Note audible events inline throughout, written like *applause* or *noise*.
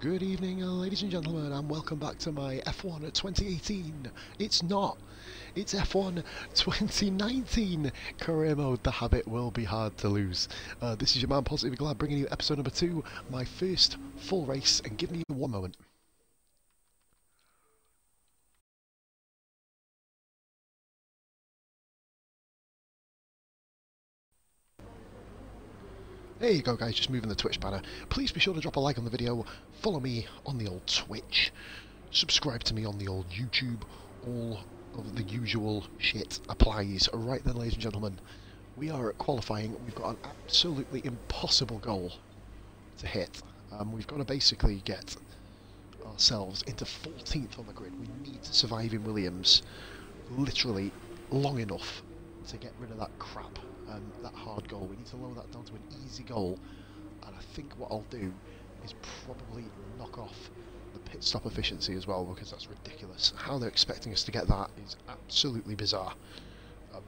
Good evening, uh, ladies and gentlemen, and welcome back to my F1 2018. It's not. It's F1 2019 career mode. The habit will be hard to lose. Uh, this is your man Positively Glad bringing you episode number two, my first full race, and give me one moment. There you go guys, just moving the Twitch banner. Please be sure to drop a like on the video, follow me on the old Twitch, subscribe to me on the old YouTube, all of the usual shit applies. Right then ladies and gentlemen, we are at qualifying, we've got an absolutely impossible goal to hit. Um, we've got to basically get ourselves into 14th on the grid. We need to survive in Williams literally long enough to get rid of that crap um, that hard goal. We need to lower that down to an easy goal, and I think what I'll do is probably knock off the pit stop efficiency as well, because that's ridiculous. How they're expecting us to get that is absolutely bizarre. Um,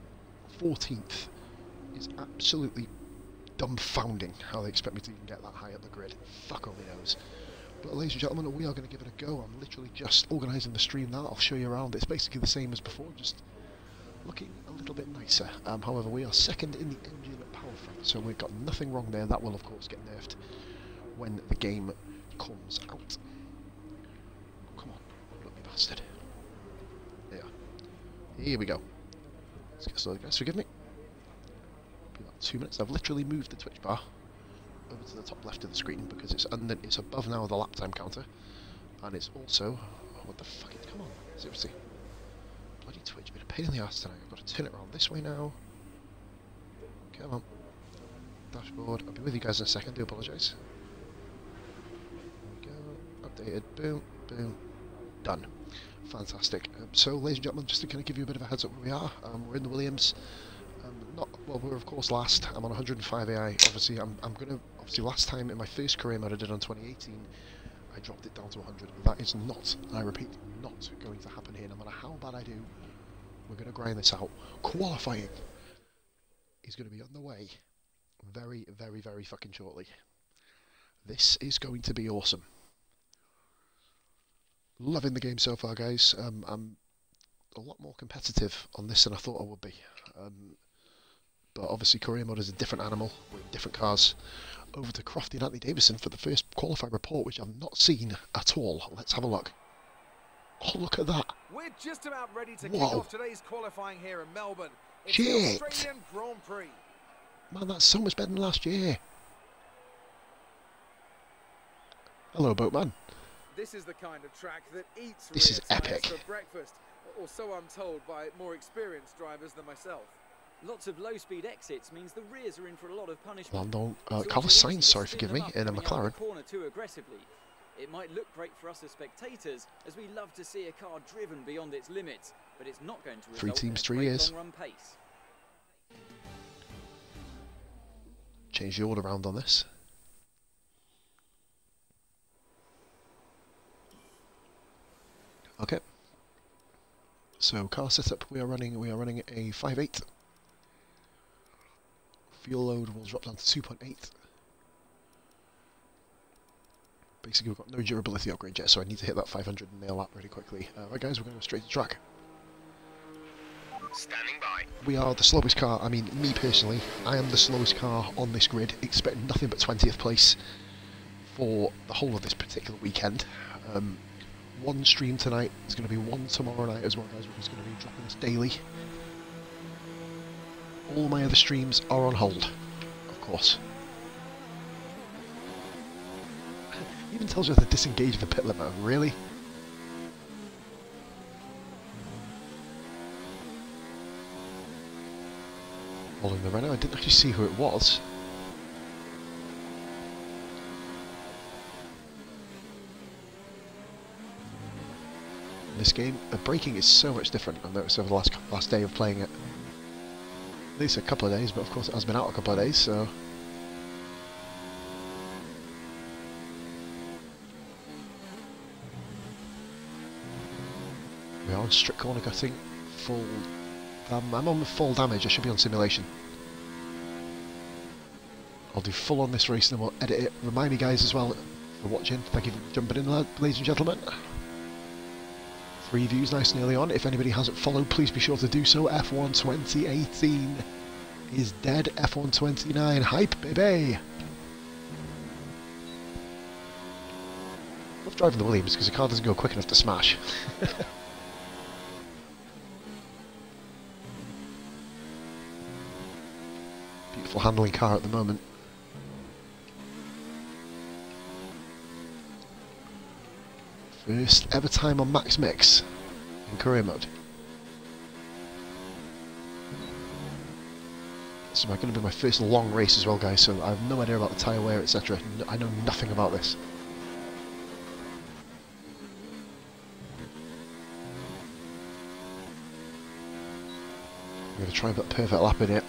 14th is absolutely dumbfounding how they expect me to even get that high up the grid. Fuck only knows. But ladies and gentlemen, we are going to give it a go. I'm literally just organising the stream now. I'll show you around. It's basically the same as before, just looking a little bit nicer. Um, however, we are second in the engine power front, so we've got nothing wrong there. That will, of course, get nerfed when the game comes out. Come on, look me bastard. There. Here we go. Let's get started, guys. Forgive me. About two minutes. I've literally moved the Twitch bar over to the top left of the screen because it's under, it's above now the lap time counter, and it's also oh, what the fuck? Come on, seriously. Bloody Twitch, been a pain in the ass tonight. I've got to turn it around this way now. Come on. Dashboard. I'll be with you guys in a second, do apologise. There we go. Updated. Boom, boom. Done. Fantastic. Um, so, ladies and gentlemen, just to kind of give you a bit of a heads up where we are, um, we're in the Williams. Um, not well. We're of course last. I'm on 105 AI. Obviously, I'm. I'm gonna. Obviously, last time in my first career mode I did on 2018, I dropped it down to 100. That is not. I repeat, not going to happen here. No matter how bad I do, we're going to grind this out. Qualifying is going to be on the way very, very, very fucking shortly. This is going to be awesome. Loving the game so far, guys. Um, I'm a lot more competitive on this than I thought I would be. Um, but obviously, career mode is a different animal with different cars. Over to Crofty and Anthony Davidson for the first qualifying report, which I've not seen at all. Let's have a look. Oh, look at that. We're just about ready to Whoa. kick off today's qualifying here in Melbourne. It's Shit. the Australian Grand Prix. Man, that's so much better than last year. Hello, boatman. This is the kind of track that eats This is epic. for breakfast, or so I'm told by more experienced drivers than myself. Lots of low-speed exits means the rears are in for a lot of punishment. Lando, uh, Carlos Sainz, sorry, forgive me, in a coming out of McLaren. corner too aggressively. It might look great for us as spectators, as we love to see a car driven beyond its limits, but it's not going to result Three teams, three years. Change the order around on this. Okay. So car setup, we are running we are running a 5.8. Fuel load will drop down to 2.8. Basically, we've got no durability upgrade yet, so I need to hit that 500 and nail that really quickly. Uh, right, guys, we're going to go straight to track. Standing by. We are the slowest car. I mean, me personally, I am the slowest car on this grid. Expect nothing but 20th place for the whole of this particular weekend. Um, one stream tonight. There's going to be one tomorrow night as well, guys. We're just going to be dropping this daily. All my other streams are on hold, of course. Even tells you to disengage the pit limiter. Really? Following the Renault. I didn't actually see who it was. In this game, the braking is so much different. I've noticed over the last last day of playing it. At least a couple of days, but of course it has been out a couple of days, so. We are on strict corner cutting, full um, I'm on full damage, I should be on simulation. I'll do full on this race and then we'll edit it. Remind me guys as well, for watching. Thank you for jumping in, ladies and gentlemen. Three views nice and early on. If anybody hasn't followed, please be sure to do so. F1 2018 is dead. F1 29, hype, baby! love driving the Williams because the car doesn't go quick enough to smash. *laughs* Beautiful handling car at the moment. First ever time on Max Mix in career mode. This is going to be my first long race as well, guys, so I have no idea about the tyre wear, etc. I know nothing about this. I'm going to try and put a perfect lap in it.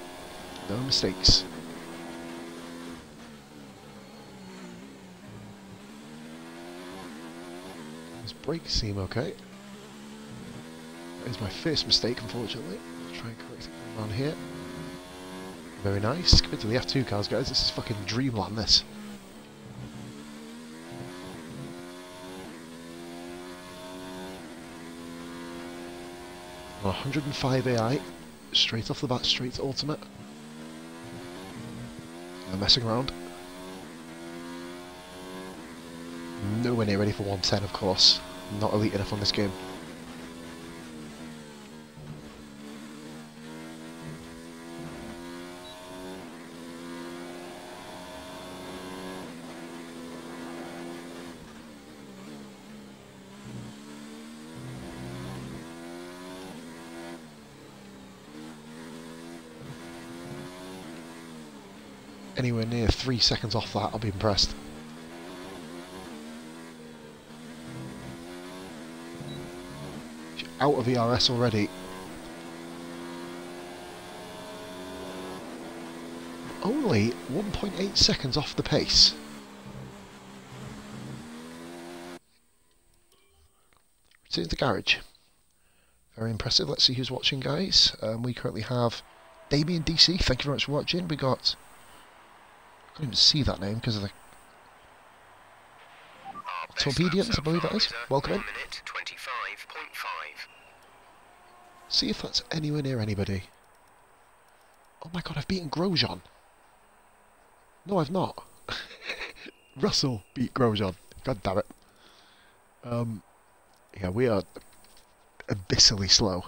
No mistakes. His brakes seem okay. That is my first mistake, unfortunately. Let's try and correct it around here. Very nice. Compared to the F2 cars, guys, this is fucking dreamland, this. And five AI, straight off the bat, straight to ultimate. No messing around. Nowhere near ready for 110, of course. Not elite enough on this game. Anywhere near three seconds off that, I'll be impressed. Out of ERS already. Only 1.8 seconds off the pace. Return to the garage. Very impressive. Let's see who's watching, guys. Um, we currently have Damien DC. Thank you very much for watching. We got I couldn't even see that name because of the Torpedians, I believe that is. Welcome in. See if that's anywhere near anybody. Oh my god, I've beaten Grosjean. No, I've not. *laughs* Russell beat Grosjean. God damn it. Um, yeah, we are abyssally slow.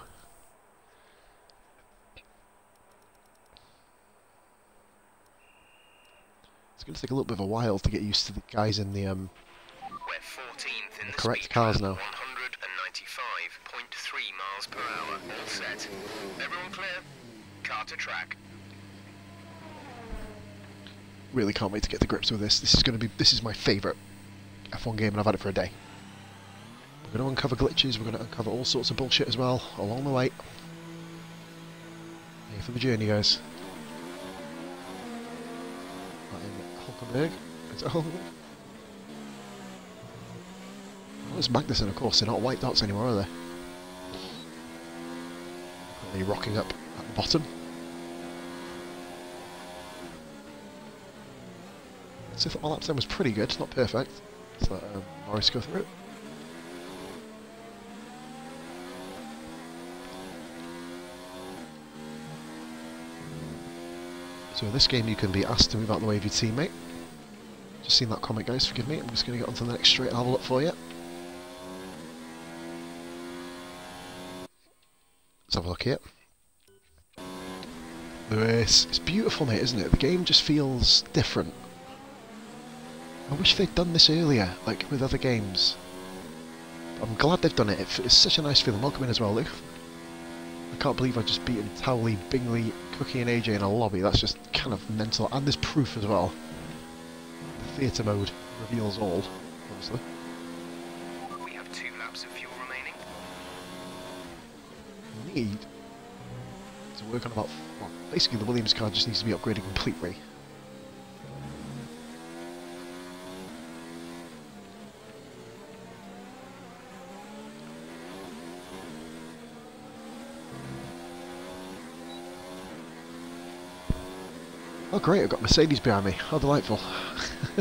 It's going to take a little bit of a while to get used to the guys in the um, in the correct cars now. 195.3 miles per hour. All set. Everyone clear. Car to track. Really can't wait to get to grips with this. This is going to be this is my favourite F1 game, and I've had it for a day. We're going to uncover glitches. We're going to uncover all sorts of bullshit as well along the way. Here for the journey, guys. Hulkenberg. It's all. Oh, there's Magnussen, of course. They're not white dots anymore, are they? Are they rocking up at the bottom? So thought my lap time was pretty good. It's not perfect. Let's let um, go through it. So in this game you can be asked to move out the way of your teammate. Just seen that comment guys, forgive me. I'm just going to get onto the next straight and have a look for you. Let's have a look here. Lewis. It's beautiful mate, isn't it? The game just feels different. I wish they'd done this earlier, like with other games. I'm glad they've done it. It's such a nice feeling. Welcome in as well, Luke. I can't believe I've just beaten Towley, Bingley, Cookie and AJ in a lobby. That's just kind of mental. And there's proof as well. The theatre mode reveals all, obviously. We have two laps of fuel remaining. Need to work on about... Well, basically the Williams car just needs to be upgraded completely. great, I've got Mercedes behind me. How delightful. *laughs*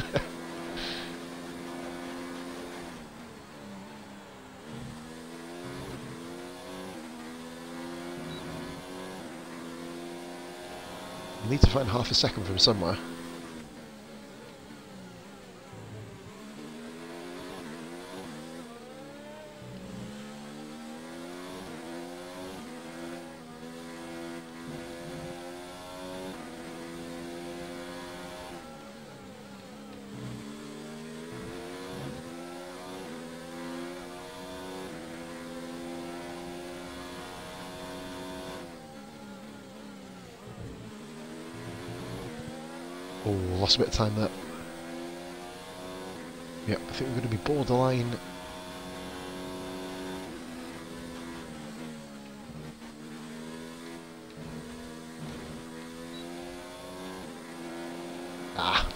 I need to find half a second from somewhere. Oh, lost a bit of time there. Yep, I think we're going to be borderline. Ah.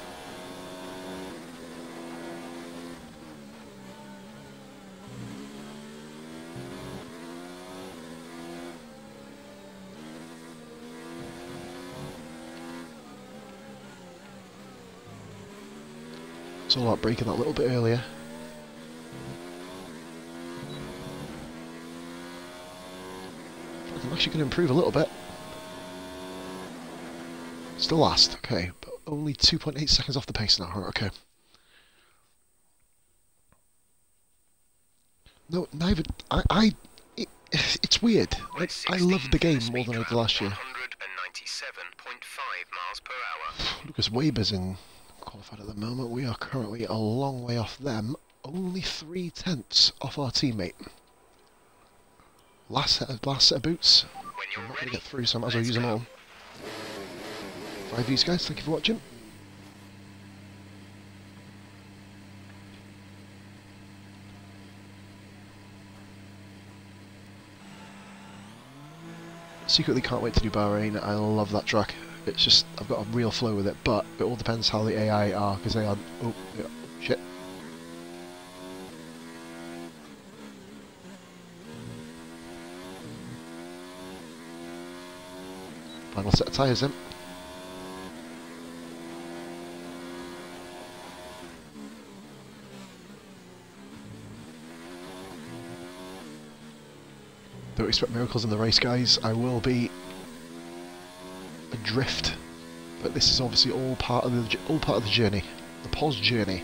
All about breaking that little bit earlier. I'm actually going to improve a little bit. Still last, okay, but only 2.8 seconds off the pace now, right, okay. No, neither, I, I it, *sighs* it's weird. I, I love the game more than I did last year. 197.5 miles per hour. *sighs* Lukas Weber's in the moment. We are currently a long way off them. Only three tenths off our teammate. Last set of, last set of boots. When I'm you're not going to get through, so I might as well use them all. Five views, guys. Thank you for watching. Secretly can't wait to do Bahrain. I love that track. It's just, I've got a real flow with it, but it all depends how the AI are, because they are, oh, yeah, shit. Final set of tyres in. Don't expect miracles in the race, guys. I will be adrift, but this is obviously all part of the all part of the journey, the pos journey,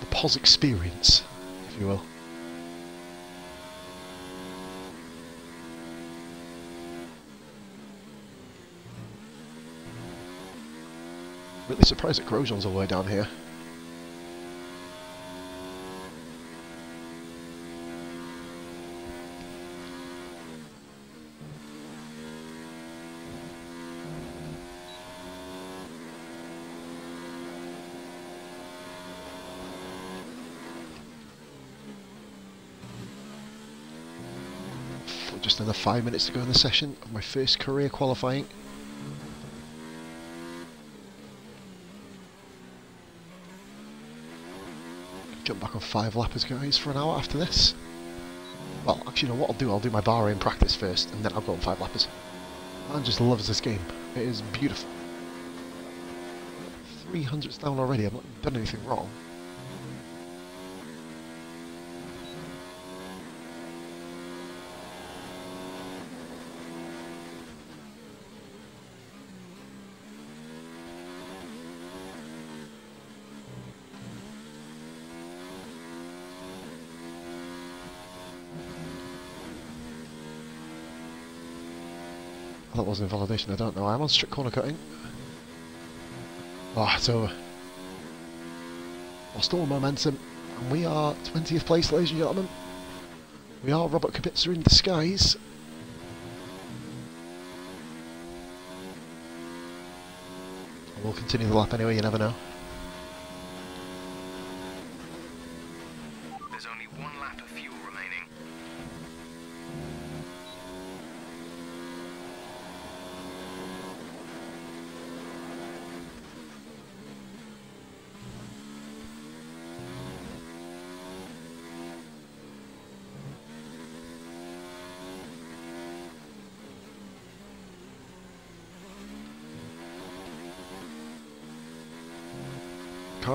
the pos experience, if you will. Really surprised that Grosjean's all the way down here. Five minutes to go in the session of my first career qualifying. Jump back on five lappers, guys, for an hour after this. Well, actually, you know what I'll do? I'll do my Bahrain practice first, and then I'll go on five lappers. Man just loves this game. It is beautiful. 300s down already. I've not done anything wrong. Wasn't invalidation, I don't know. I'm on strict corner cutting. Ah, it's over. Lost all momentum, and we are 20th place, ladies and gentlemen. We are Robert Kubica in disguise. We'll continue the lap anyway, you never know. There's only one lap of fuel remaining.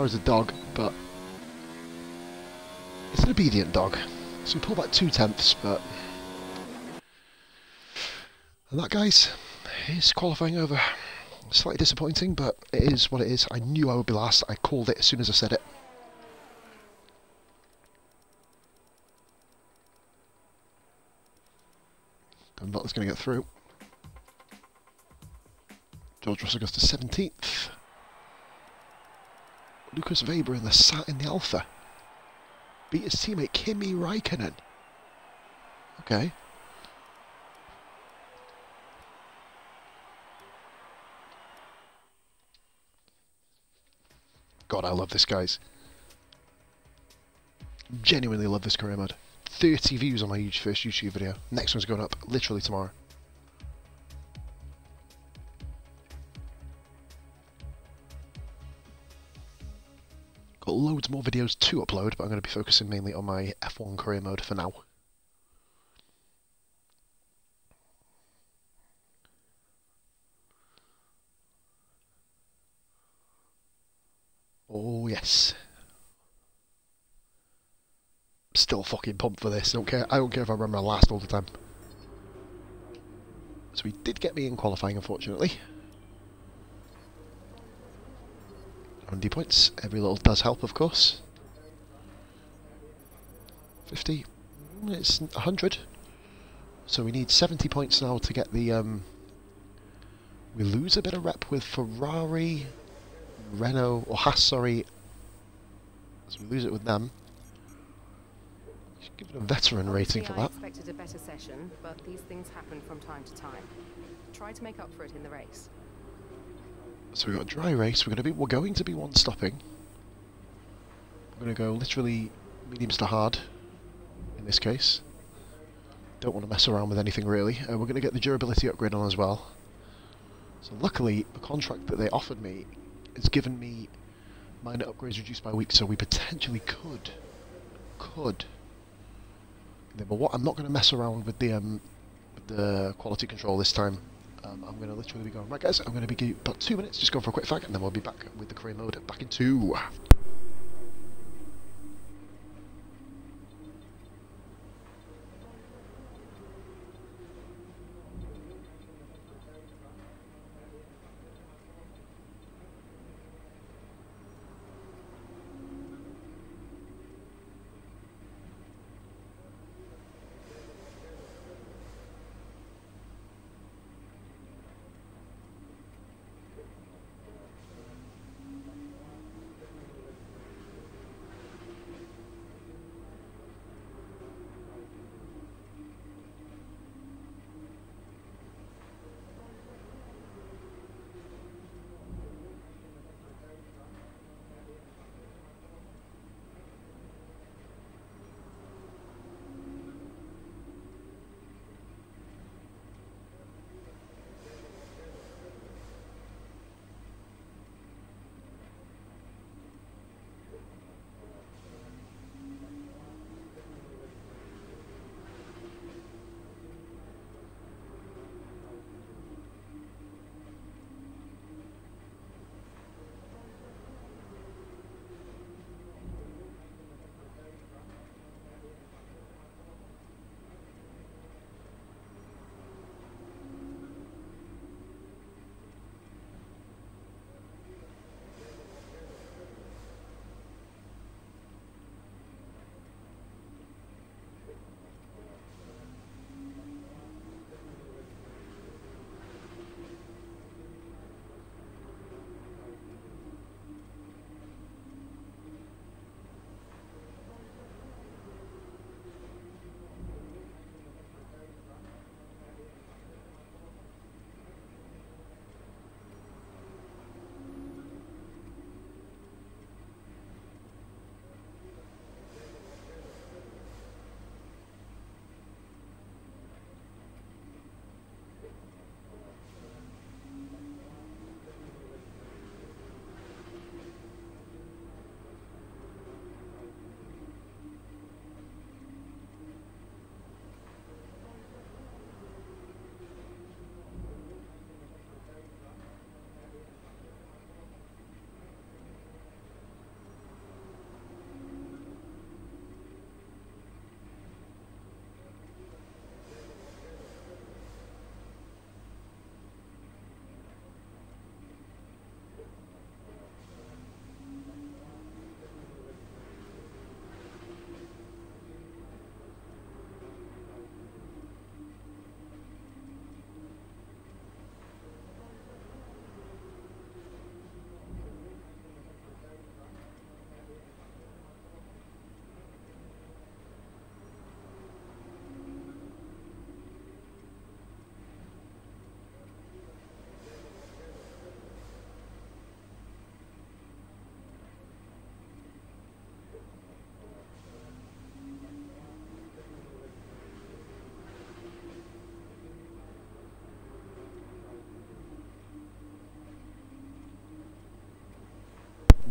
Is a dog, but it's an obedient dog. So we pull back two tenths, but And that, guys, is qualifying over. Slightly disappointing, but it is what it is. I knew I would be last. I called it as soon as I said it. Butler's going to get through. George Russell goes to 17th. Lukas Weber in the sat in the Alfa. Beat his teammate Kimi Raikkonen. Okay. God, I love this, guys. Genuinely love this career mode. 30 views on my huge first YouTube video. Next one's going up literally tomorrow. Got loads more videos to upload, but I'm going to be focusing mainly on my F1 career mode for now. Oh yes. Still fucking pumped for this. Don't care. I don't care if I run my last all the time. So he did get me in qualifying, unfortunately. 70 points. Every little does help, of course. 50. It's 100. So we need 70 points now to get the... Um, we lose a bit of rep with Ferrari, Renault, or Haas, sorry. So we lose it with them. Should give it a veteran rating for I that. expected a better session, but these things happen from time to time. Try to make up for it in the race. So we've got a dry race. We're going to be we're going to be one stopping. We're going to go literally mediums to hard in this case. Don't want to mess around with anything really. Uh, we're going to get the durability upgrade on as well. So luckily, the contract that they offered me has given me minor upgrades reduced by week, so we potentially could, could. But what I'm not going to mess around with the um, the quality control this time. Um, I'm going to literally be going, right guys, I'm going to be about two minutes, just going for a quick fag, and then we'll be back with the career mode back in two.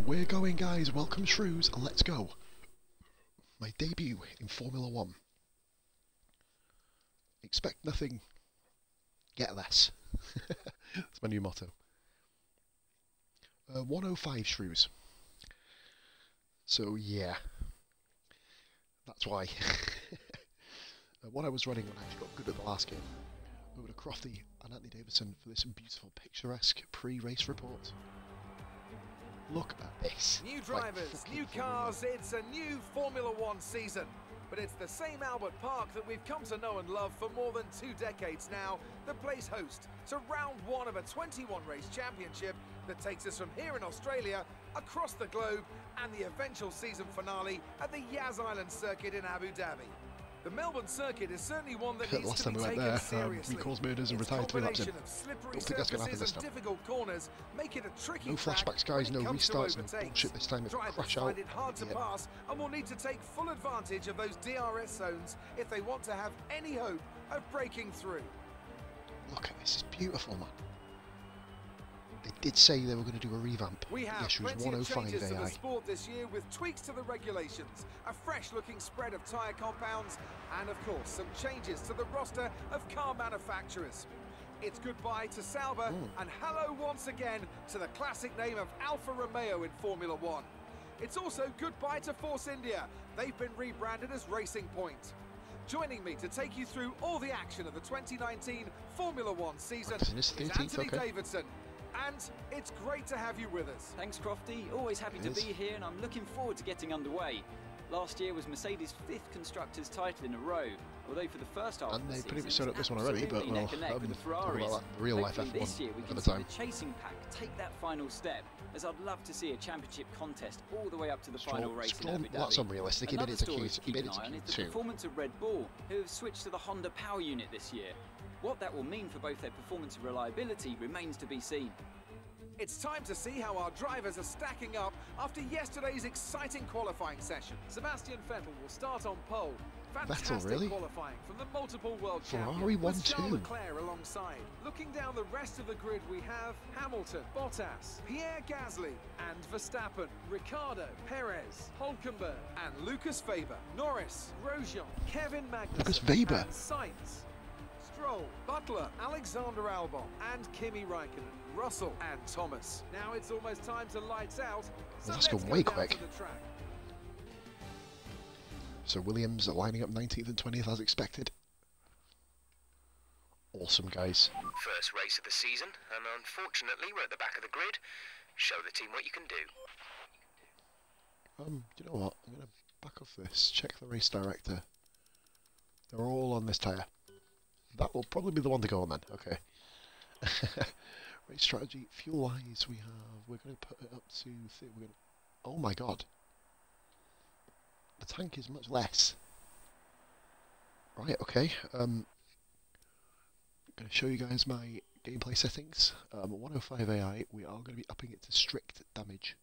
We're going, guys. Welcome, Shrews. and Let's go. My debut in Formula One. Expect nothing, get less. *laughs* That's my new motto. Uh, 105 Shrews. So, yeah. That's why. *laughs* uh, what I was running when I actually got good at the last game. Over to Crofty and Anthony Davidson for this beautiful, picturesque pre-race report. Look at this. New drivers, fucking new cars, it's a new Formula One season. But it's the same Albert Park that we've come to know and love for more than two decades now that plays host to round one of a 21 race championship that takes us from here in Australia across the globe and the eventual season finale at the Yas Island circuit in Abu Dhabi. The Melbourne circuit is certainly one that *laughs* needs last to be time we went there, um, seriously. we caused murders and retired three laps in. Don't think that's gonna happen this time. difficult corners make it a tricky No flashbacks, guys, no restarts overtakes. bullshit this time. It crash out. it hard to Yeah. pass and will need to take full advantage of those DRS zones if they want to have any hope of breaking through. Look at this, it's beautiful, man. They did say they were going to do a revamp. We have yes, it was plenty of 105 changes to the sport this year with tweaks to the regulations, a fresh-looking spread of tyre compounds, and of course some changes to the roster of car manufacturers. It's goodbye to Sauber Hmm. and hello once again to the classic name of Alfa Romeo in Formula One. It's also goodbye to Force India. They've been rebranded as Racing Point. Joining me to take you through all the action of the 2019 Formula One season is Anthony okay. Davidson. And it's great to have you with us. Thanks, Crofty. Always happy It to is. be here, and I'm looking forward to getting underway. Last year was Mercedes' fifth constructors' title in a row, although for the first half And of the they pretty much showed up this one already, but well, neck neck um, the talk about that real life Hopefully F1 this year we can another see time. the chasing pack take that final step, as I'd love to see a championship contest all the way up to the Stroll- final race Stroll- in Abu well, that's Dhabi. unrealistic. He made Another it to story Q- to he keep made an it to eye on is the performance of Red Bull, who have switched to the Honda Power Unit this year. What that will mean for both their performance and reliability remains to be seen. It's time to see how our drivers are stacking up after yesterday's exciting qualifying session. Sebastian Vettel will start on pole. Fantastic really? qualifying from the multiple world Ferrari champion won with Charles too. Leclerc alongside. Looking down the rest of the grid, we have Hamilton, Bottas, Pierre Gasly, and Verstappen, Ricciardo, Perez, Hulkenberg, and Lucas Faber, Norris, Grosjean, Kevin Magnussen, Lukas Weber. and Sainz. Stroll, Butler, Alexander Albon, and Kimi Raikkonen, Russell, and Thomas. Now it's almost time to lights out. So that's let's gone go way quick. to the track. So Williams are lining up 19th and 20th as expected. Awesome, guys. First race of the season, and unfortunately we're at the back of the grid. Show the team what you can do. Um, you know what? I'm going to back off this. Check the race director. They're all on this tyre. That will probably be the one to go on then. Okay. *laughs* race strategy. Fuel wise, we have. We're going to put it up to. We're gonna, oh my god. The tank is much less. Right. Okay. Um. I'm going to show you guys my gameplay settings. Um, 105 AI. We are going to be upping it to strict damage.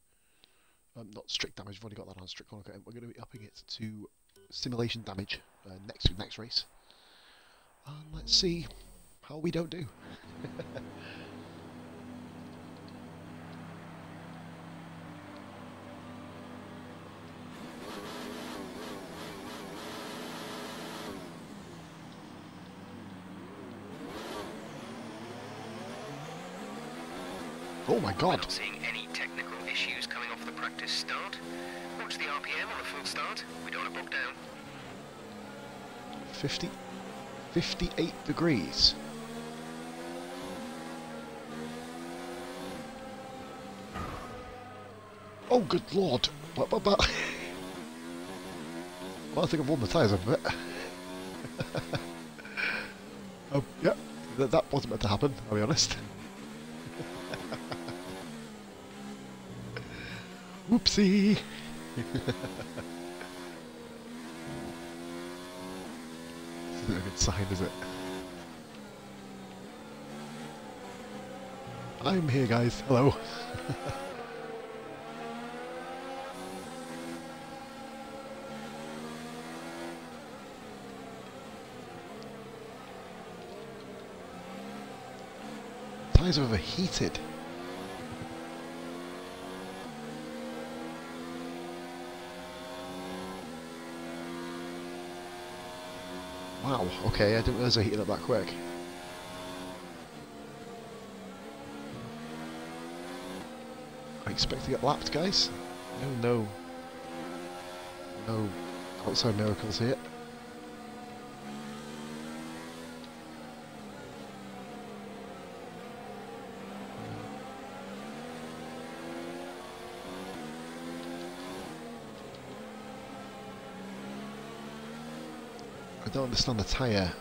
Um, not strict damage. We've already got that on strict. We're going to be upping it to simulation damage uh, next next race. And let's see how we don't do. Oh my We're god! not seeing any technical issues coming off the practice start. Watch the RPM on full start. We don't want to bog down. 50, 58 degrees. Oh, good lord! But, but, but. *laughs* well, I think I've worn the tyres a bit. oh, yeah, that, that wasn't meant to happen, I'll be honest. *laughs* Whoopsie! *laughs* Isn't a sign, is it? I'm here, guys. Hello. *laughs* Tires are overheated. Wow, okay, I didn't realise I heated up that quick. I expect to get lapped, guys. No, no. No outside miracles here. I don't understand the tyre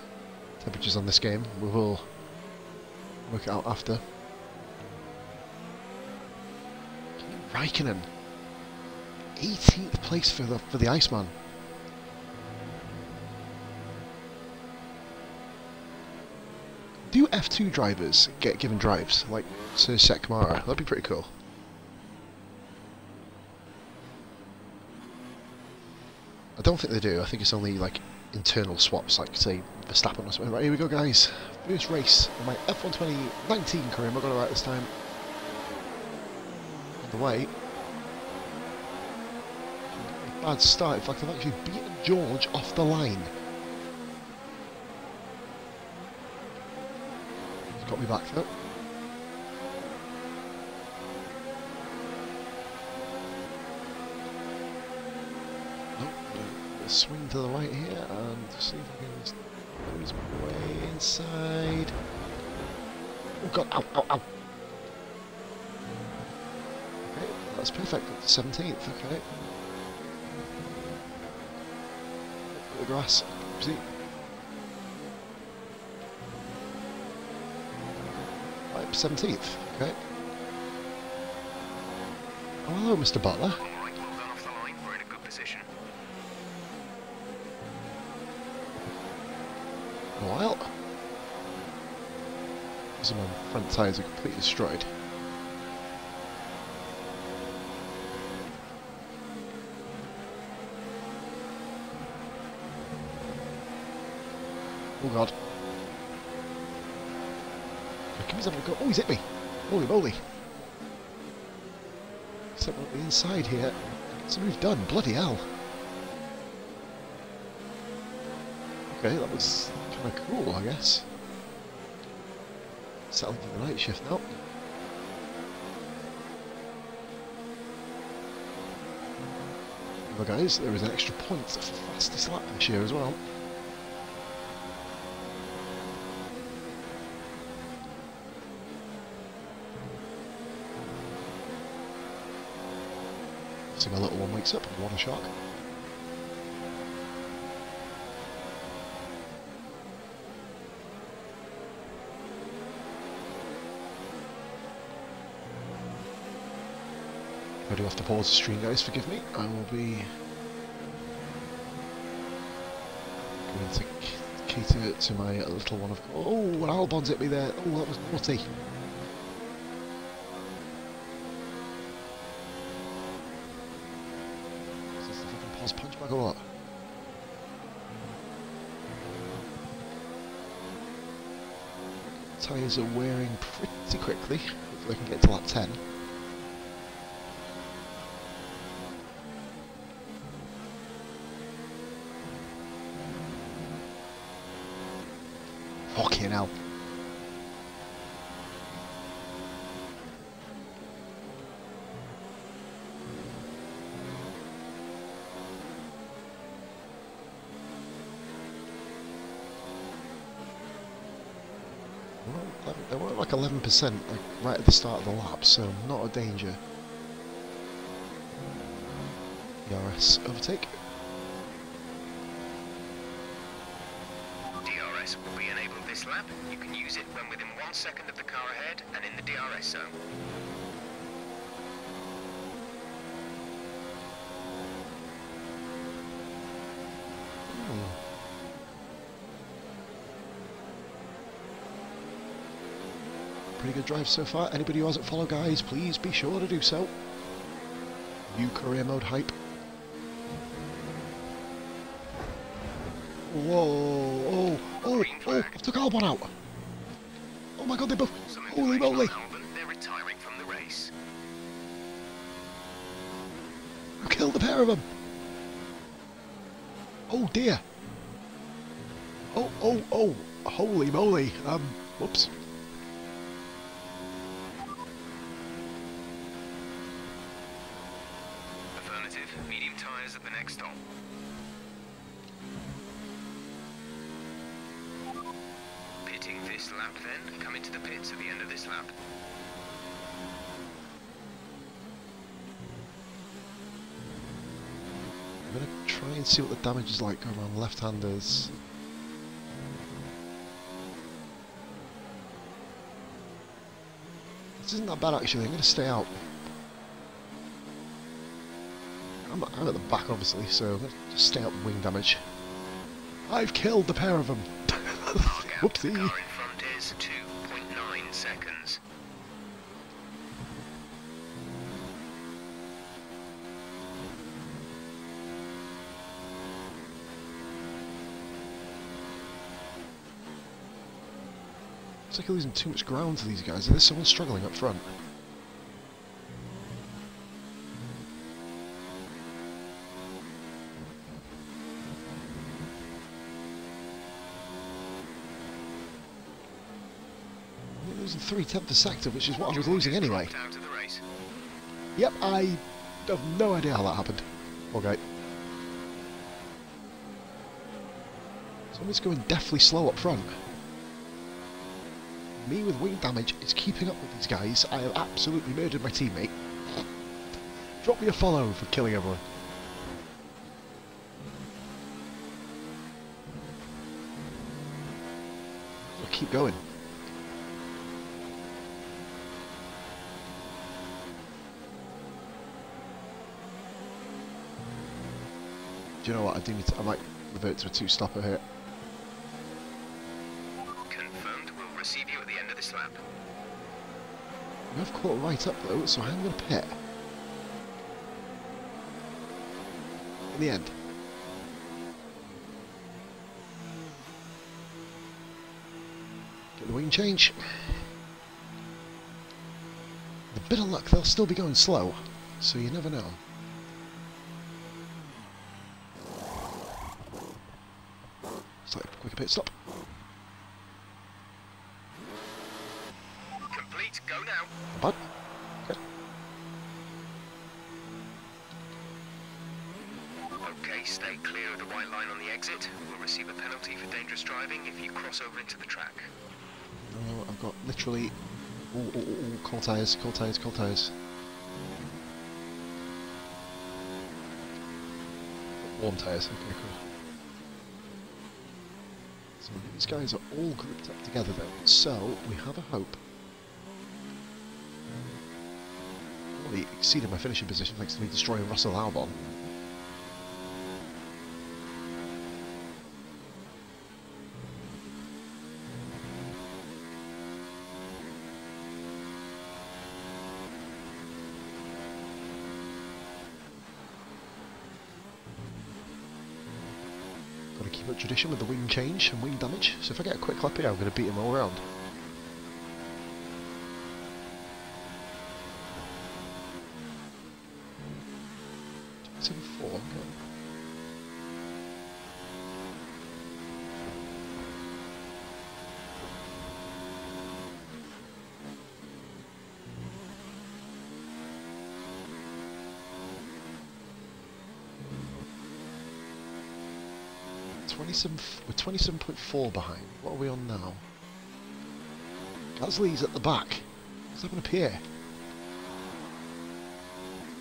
temperatures on this game. We will work it out after. Raikkonen, 18th place for the for the Iceman. Do F2 drivers get given drives like Sette Camara? That'd be pretty cool. I don't think they do. I think it's only like internal swaps, like say Verstappen or something. Right, here we go, guys. First race on my F1 2019 career. Am I got it right this time? On the way. Bad start. In fact, I've actually beaten George off the line. He's got me back though. Swing to the right here and see if I can squeeze my way inside. Oh god, ow, ow, ow. Okay, that's perfect. 17th, okay. The grass. See? Right, 17th, okay. Oh, hello, Mr. Butler. Alright, well done off the line. We're in a good position. a while. Some of my front tyres are completely destroyed. Oh god. Kim's having a go. Oh, he's hit me. Holy moly. Something on the inside here. That's done. Bloody hell. Okay, that was kind of cool, I guess. Settling for the night shift now. Remember guys, there is an extra point for fastest lap this year as well. See my little one wakes up, what a shock. I do have to pause the stream, guys. Forgive me. I will be going to cater to my little one. Of oh, an Albon's hit me there. Oh, that was naughty. Is this the fucking pause punch back or what? Tyres are wearing pretty quickly. Hopefully I can get to lap 10. percent right at the start of the lap, so not a danger. DRS overtake. DRS will be enabled this lap. You can use it when within one second of the car ahead and in the DRS zone. Good drive so far. Anybody who hasn't followed, guys, please be sure to do so. New career mode hype. Whoa! Oh! Oh! Oh! I took Albon out. Oh my God! They both. Holy moly! on Albon, they're retiring from the race. I killed the pair of them. Oh dear. Oh, oh, oh! Holy moly! Um, whoops. Affirmative. Medium tyres at the next stop. Pitting this lap then. Come into the pits at the end of this lap. I'm gonna try and see what the damage is like going around left-handers. This isn't that bad actually, I'm gonna stay out. I'm, I'm at the back obviously, so I'm gonna just stay out wing damage. I've killed the pair of them! Car gap to the Whoopsie! car in front is 2.9 seconds. It's like you're losing too much ground to these guys. There's someone struggling up front. You're losing three tenths a sector, which is what I was losing anyway. Dropped out of the race. Yep, I have no idea how that happened. Okay. Somebody's going deathly slow up front. Me with wing damage is keeping up with these guys. I have absolutely murdered my teammate. Drop me a follow for killing everyone. I'll keep going. Do you know what? I do need to, I might revert to a two-stopper here. Caught right up though, so I'm going to pit. In the end. Get the wing change. With a bit of luck, they'll still be going slow, so you never know. Slightly quicker pit stop. Complete. Go now. But okay. Okay, stay clear of the white line on the exit. We'll receive a penalty for dangerous driving if you cross over into the track. No, I've got literally all, all, all, all cold tyres, cold tyres, cold tyres. Warm tyres, okay, cool. So these guys are all grouped up together then. So we have a hope. He exceeded my finishing position thanks to me destroying Russell Albon. Got to keep up tradition with the wing change and wing damage. So if I get a quick lap here, I'm going to beat him all round. 27, we're 27.4 behind. What are we on now? Gasly's at the back. What's happened up here?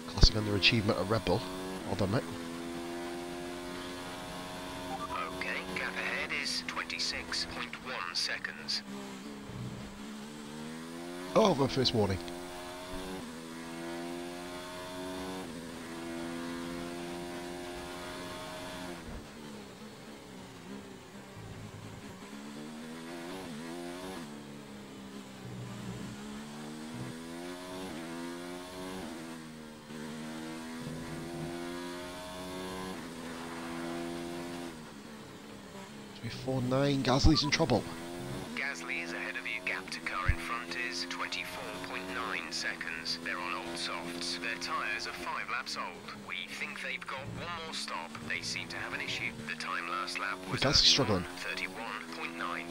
Classic underachievement of Red Bull. Well done, mate. Okay, gap ahead is 26.1 seconds. Oh, my first warning. Four nine. Gasly's in trouble. Gasly is ahead of you. Gap to car in front is 24.9 seconds. They're on old softs. Their tyres are five laps old. We think they've got one more stop. They seem to have an issue. The time last lap was Gasly's struggling. 31.9.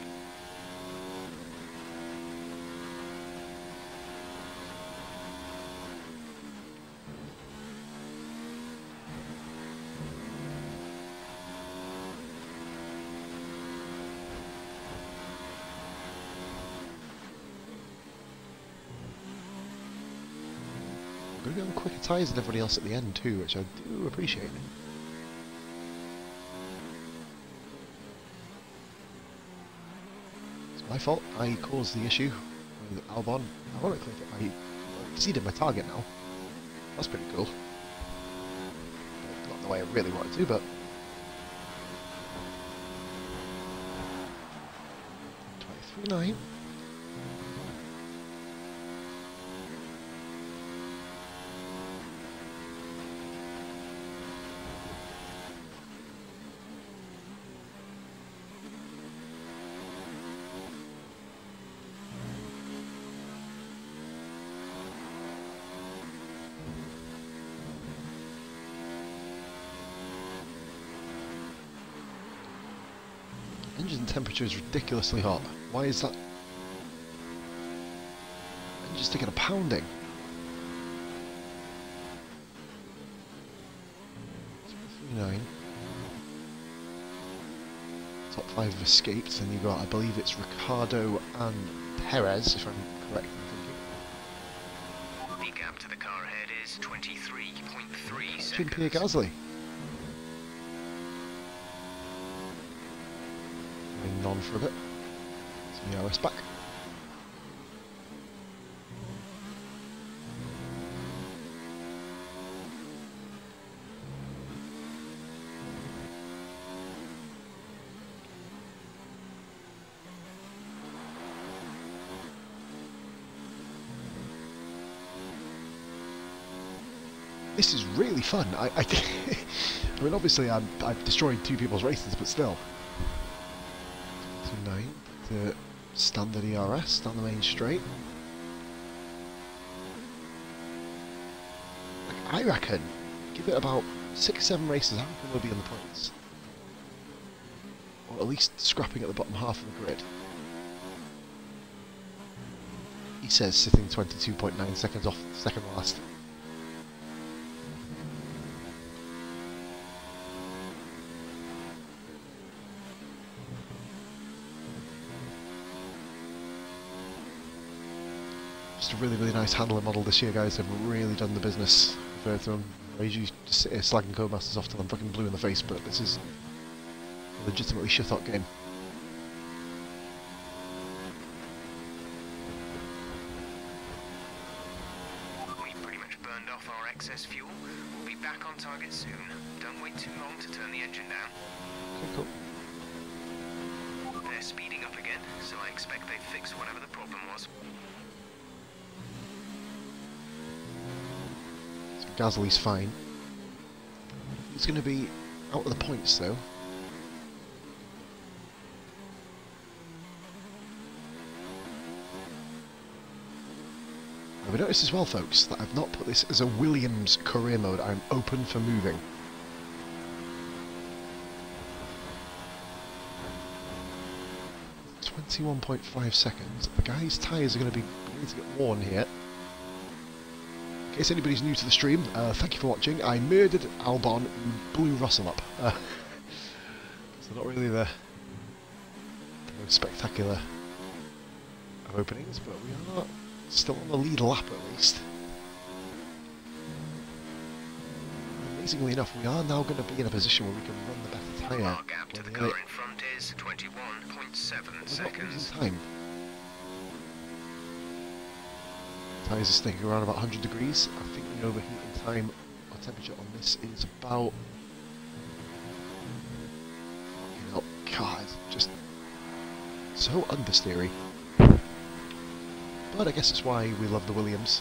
I'm tyres than everybody else at the end too, which I do appreciate. It's my fault. I caused the issue with Albon. Ironically, I exceeded my target now. That's pretty cool. Not the way I really wanted to, but... 23.9. Engine temperature is ridiculously hot. Why is that? I'm just taking a pounding. Nine. Top five have escaped, and you got, I believe it's Ricciardo and Perez, if I'm correct in thinking. The gap to the car ahead is 23.3 Between Pierre seconds. Gasly. Having on for a bit. So yeah, back. This is really fun. I, I, *laughs* I mean, obviously, I'm, I've destroyed two people's races, but still. To nine, the standard ERS down the main straight. I reckon, give it about six, seven races, I reckon we'll be on the points. Or at least scrapping at the bottom half of the grid. He says sitting 22.9 seconds off second last. A really, really nice handler model this year, guys. They've really done the business. To them. I usually just sit here slagging Codemasters off till I'm fucking blue in the face, but this is a legitimately shit-hot game. We pretty much burned off our excess fuel. We'll be back on target soon. Don't wait too long to turn the engine down. Okay, cool. Gasly's fine. He's going to be out of the points, though. Have noticed as well, folks, that I've not put this as a Williams career mode. I'm open for moving. Twenty-one point five seconds. The guy's tyres are going to be beginning to get worn here. In case anybody's new to the stream, uh, thank you for watching. I murdered Albon, who blew Russell up. Uh, *laughs* so not really the, the most spectacular of openings, but we are still on the lead lap at least. Amazingly enough, we are now going to be in a position where we can run the better tyre. Our gap to the car in front is 21.7 we're not seconds. time. Tyres are staying around about 100 degrees. I think the overheating time or temperature on this is about. You know, God, just so understeery. But I guess it's why we love the Williams.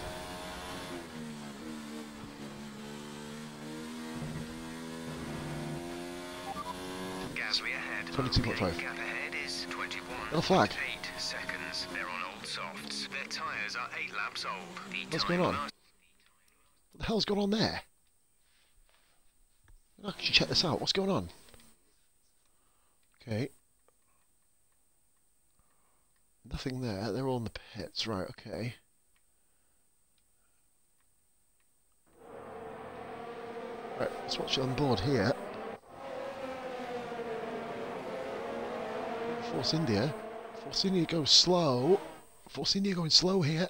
Gasly ahead. 22.5. Okay, Gap ahead is 21. Got a flag. What's going on? What the hell's going on there? I can check this out. What's going on? Okay. Nothing there. They're all in the pits. Right, okay. Right, let's watch it on board here. Force India. Force India goes slow. Force India going slow here.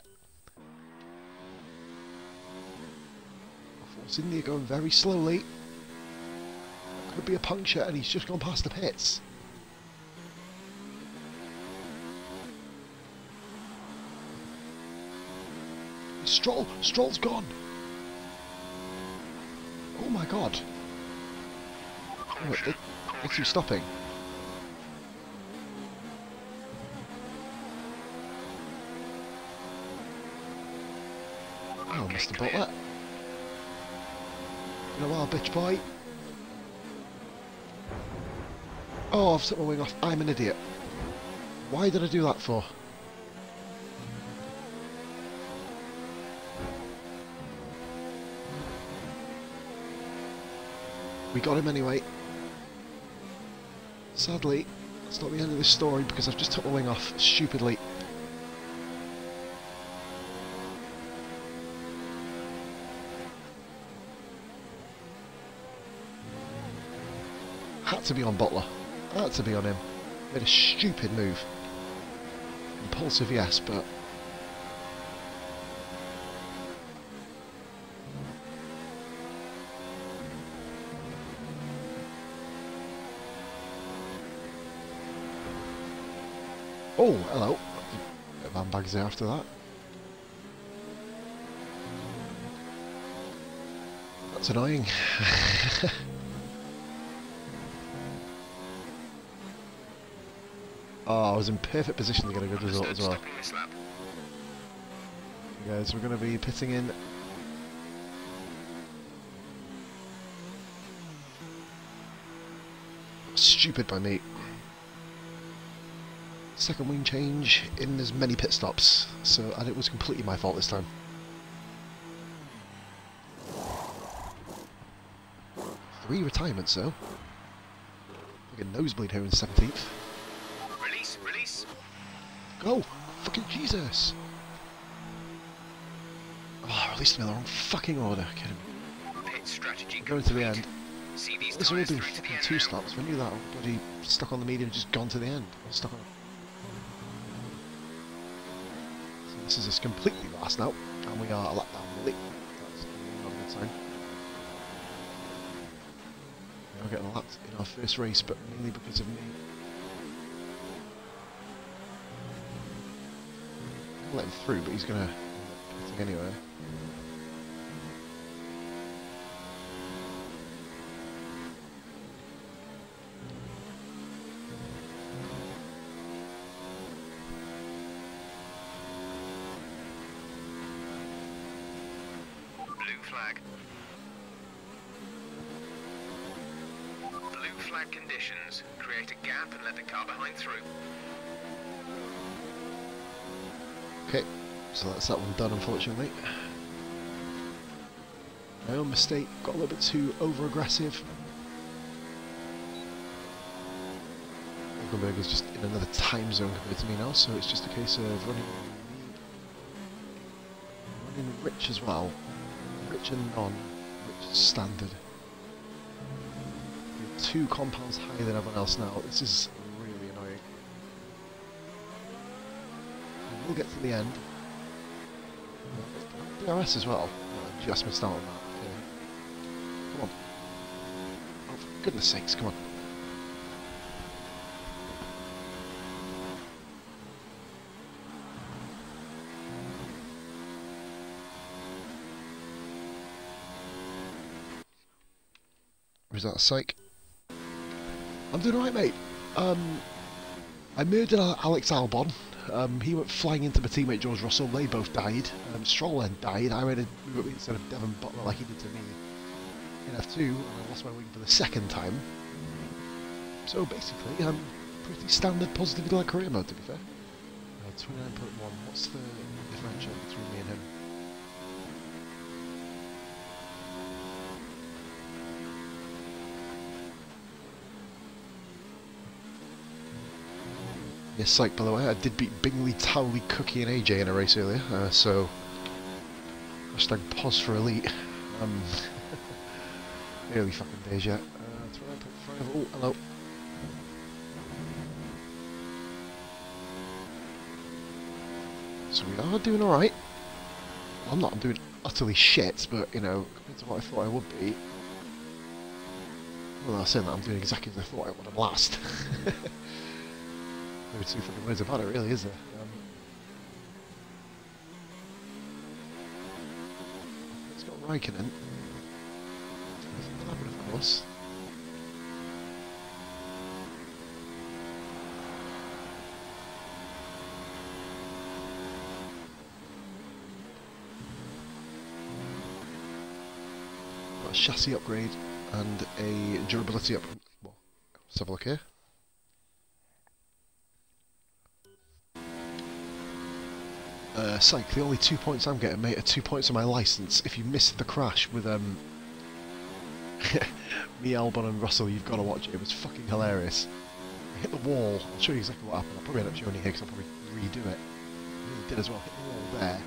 Force there going very slowly. Could be a puncture and he's just gone past the pits. Stroll! Stroll's gone! Oh my god! Oh, it, it keeps stopping. Oh, Mr. Butler. While, bitch boy. Oh, I've set my wing off. I'm an idiot. Why did I do that for? We got him anyway. Sadly, it's not the end of this story because I've just took my wing off stupidly. To be on Butler. Had to be on him. Made a stupid move. Impulsive, yes, but Oh, hello. Of handbags there after that. That's annoying. *laughs* oh, I was in perfect position to get a good result as well. Guys, we're going to be pitting in. Stupid by me. Second wing change in as many pit stops, so and it was completely my fault this time. Three retirements though. Like a nosebleed here in 17th. Go! Fucking Jesus! Oh, released them in the wrong fucking order. Kidding me. Pit strategy Going to the end. See these This would have been through to the fucking two stops. When knew that bloody stuck on the medium, just gone to the end. Stuck on. So this is us completely last now, and we are a lap down late. That's not a good sign. We are getting lapped in our first race, but mainly because of me. I'll let him through, but he's gonna anyway. Blue flag. Blue flag conditions. Create a gap and let the car behind through. Okay, so that's that one done, unfortunately. My own mistake, got a little bit too over aggressive. Hulkenberg is just in another time zone compared to me now, so it's just a case of running, running rich as well. Rich and non, rich standard. Two compounds higher than everyone else now. This is really annoying. We will get to the end. DRS as well. Oh, just missed out on that. Come on. Oh, for goodness sakes, come on. Was that a psych? I'm doing alright, mate. Um, I murdered Al- Alex Albon. Um, he went flying into my teammate George Russell. They both died. Um, Stroll then died. I move instead of Devon Butler like he did to me in F2, and I lost my wing for the second time. So basically, um, pretty standard positive like career mode, to be fair. Uh, 29.1. What's the differential between me and him? Yes, psych, by the way, I did beat Bingley, Towley, Cookie and AJ in a race earlier, uh, so... Hashtag pause for elite. Um, *laughs* early fucking days yet. Uh, 29.5, oh, hello. So we are doing alright. I'm not, I'm doing utterly shit, but, you know, compared to what I thought I would be, well, I'm saying that I'm doing exactly as I thought I would have last. *laughs* no two fucking words about it, really, is there? Um, it's got Raikkonen. Of course. Chassis upgrade and a durability up. Well, let's have a look here. Uh, psych, the only two points I'm getting, mate, are two points on my license. If you missed the crash with um, *laughs* me, Albon, and Russell, you've got to watch it. It was fucking hilarious. I hit the wall. I'll show you exactly what happened. I'll probably end up showing you here because I'll probably redo it. I really did as well. Hit the wall there.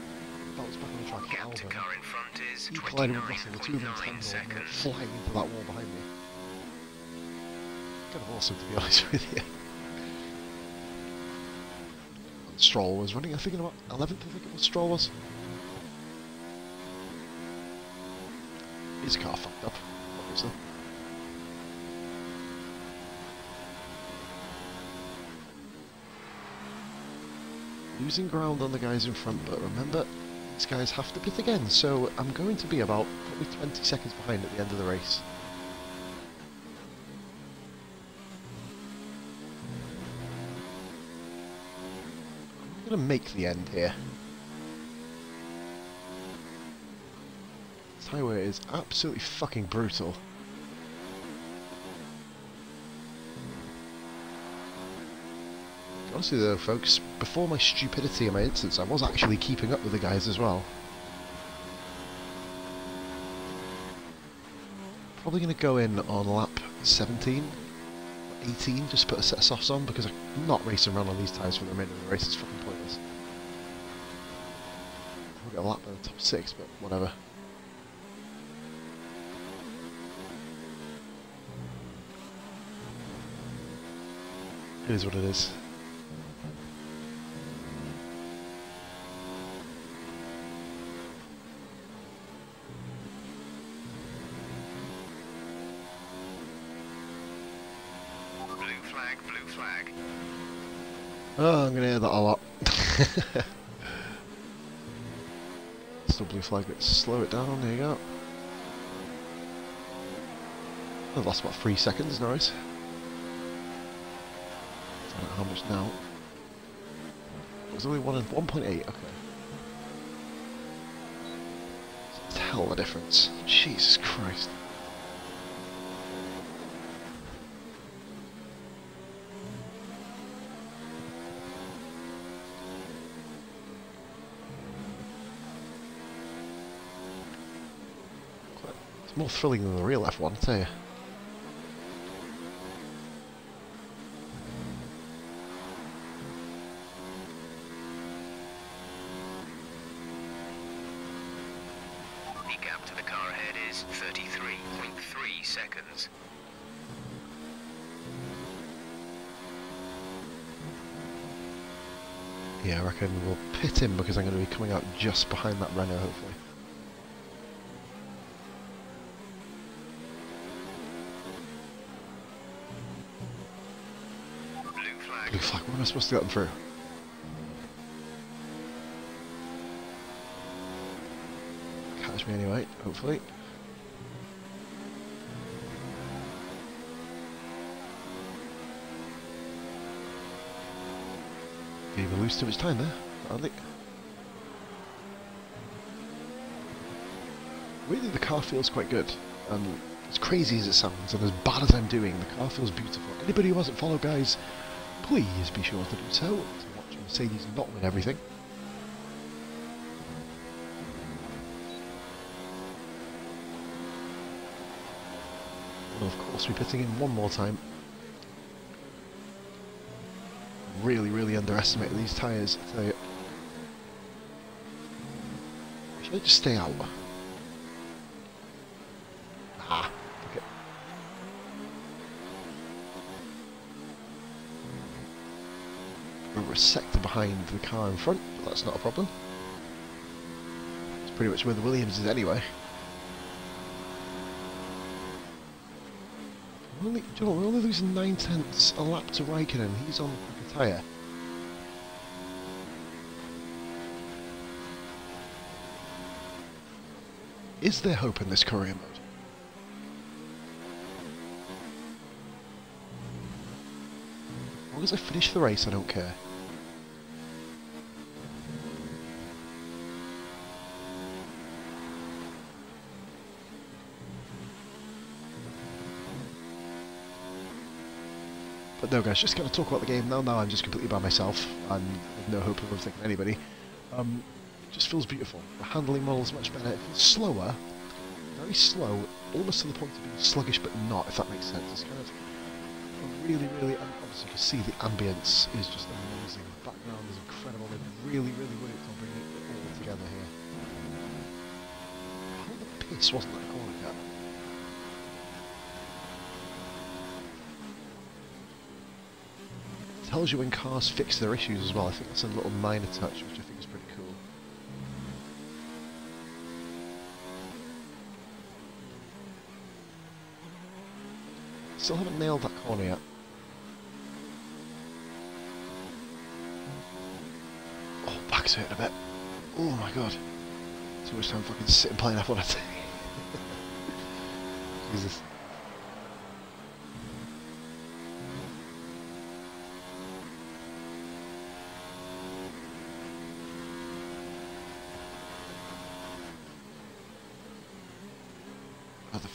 Bounced back on the track. hit Albon. car in front is He collided with Russell, the two of them tangled flying into that wall behind me. Kind of awesome, to be honest *laughs* with you. Stroll was running, I think, in about 11th, I think it was Stroll was. His car fucked up, obviously. Losing ground on the guys in front, but remember, these guys have to pit again, so I'm going to be about probably 20 seconds behind at the end of the race. Going to make the end here. This highway is absolutely fucking brutal. Honestly though, folks, before my stupidity and my instance, I was actually keeping up with the guys as well. Probably going to go in on lap 17, 18, just put a set of softs on because I'm not racing around on these tyres for the remainder of the race, it's fucking Get a lap by the top 6, but whatever. It is what it is. Blue flag, blue flag. Oh, I'm gonna hear that a lot. Still blue flag, let's slow it down, there you go. I've lost about three seconds, nice. I don't know how much now. Was only one and 1.8, okay. Of a difference. Jesus Christ. More thrilling than the real F1, I tell you. The gap to the car ahead is 33.3 seconds. Yeah, I reckon we'll pit him because I'm going to be coming out just behind that Renault, hopefully. Blue flag. Blue flag, when am I supposed to get them through? Catch me anyway, hopefully. Didn't even lose too much time there, hardly. Really, the car feels quite good. And as crazy as it sounds, and as bad as I'm doing, the car feels beautiful. Anybody who hasn't followed, guys, please be sure to do so. Watch Mercedes not win everything. Of course be pitting in one more time. really, really underestimate these tyres, I tell you. Should I just stay out? Ah, okay. We're a sector behind the car in front, but that's not a problem. It's pretty much where the Williams is anyway. We're only, you know, we're only losing nine tenths a lap to Raikkonen. He's on a tyre. Is there hope in this career mode? As long as I finish the race, I don't care. But no guys, just going to talk about the game now. Now I'm just completely by myself and with no hope of overtaking anybody. Um, it just feels beautiful. The handling model is much better. It feels slower, very slow, almost to the point of being sluggish but not, if that makes sense. It's kind of really, really, and obviously you can see the ambience is just amazing. The background is incredible. They've really, really worked on bringing it all together here. How the piss wasn't that? Tells you when cars fix their issues as well. I think that's a little minor touch, which I think is pretty cool. Still haven't nailed that corner yet. Oh, back's hurting a bit. Oh my god. Too much time fucking sitting playing F1 I think. *laughs* Jesus.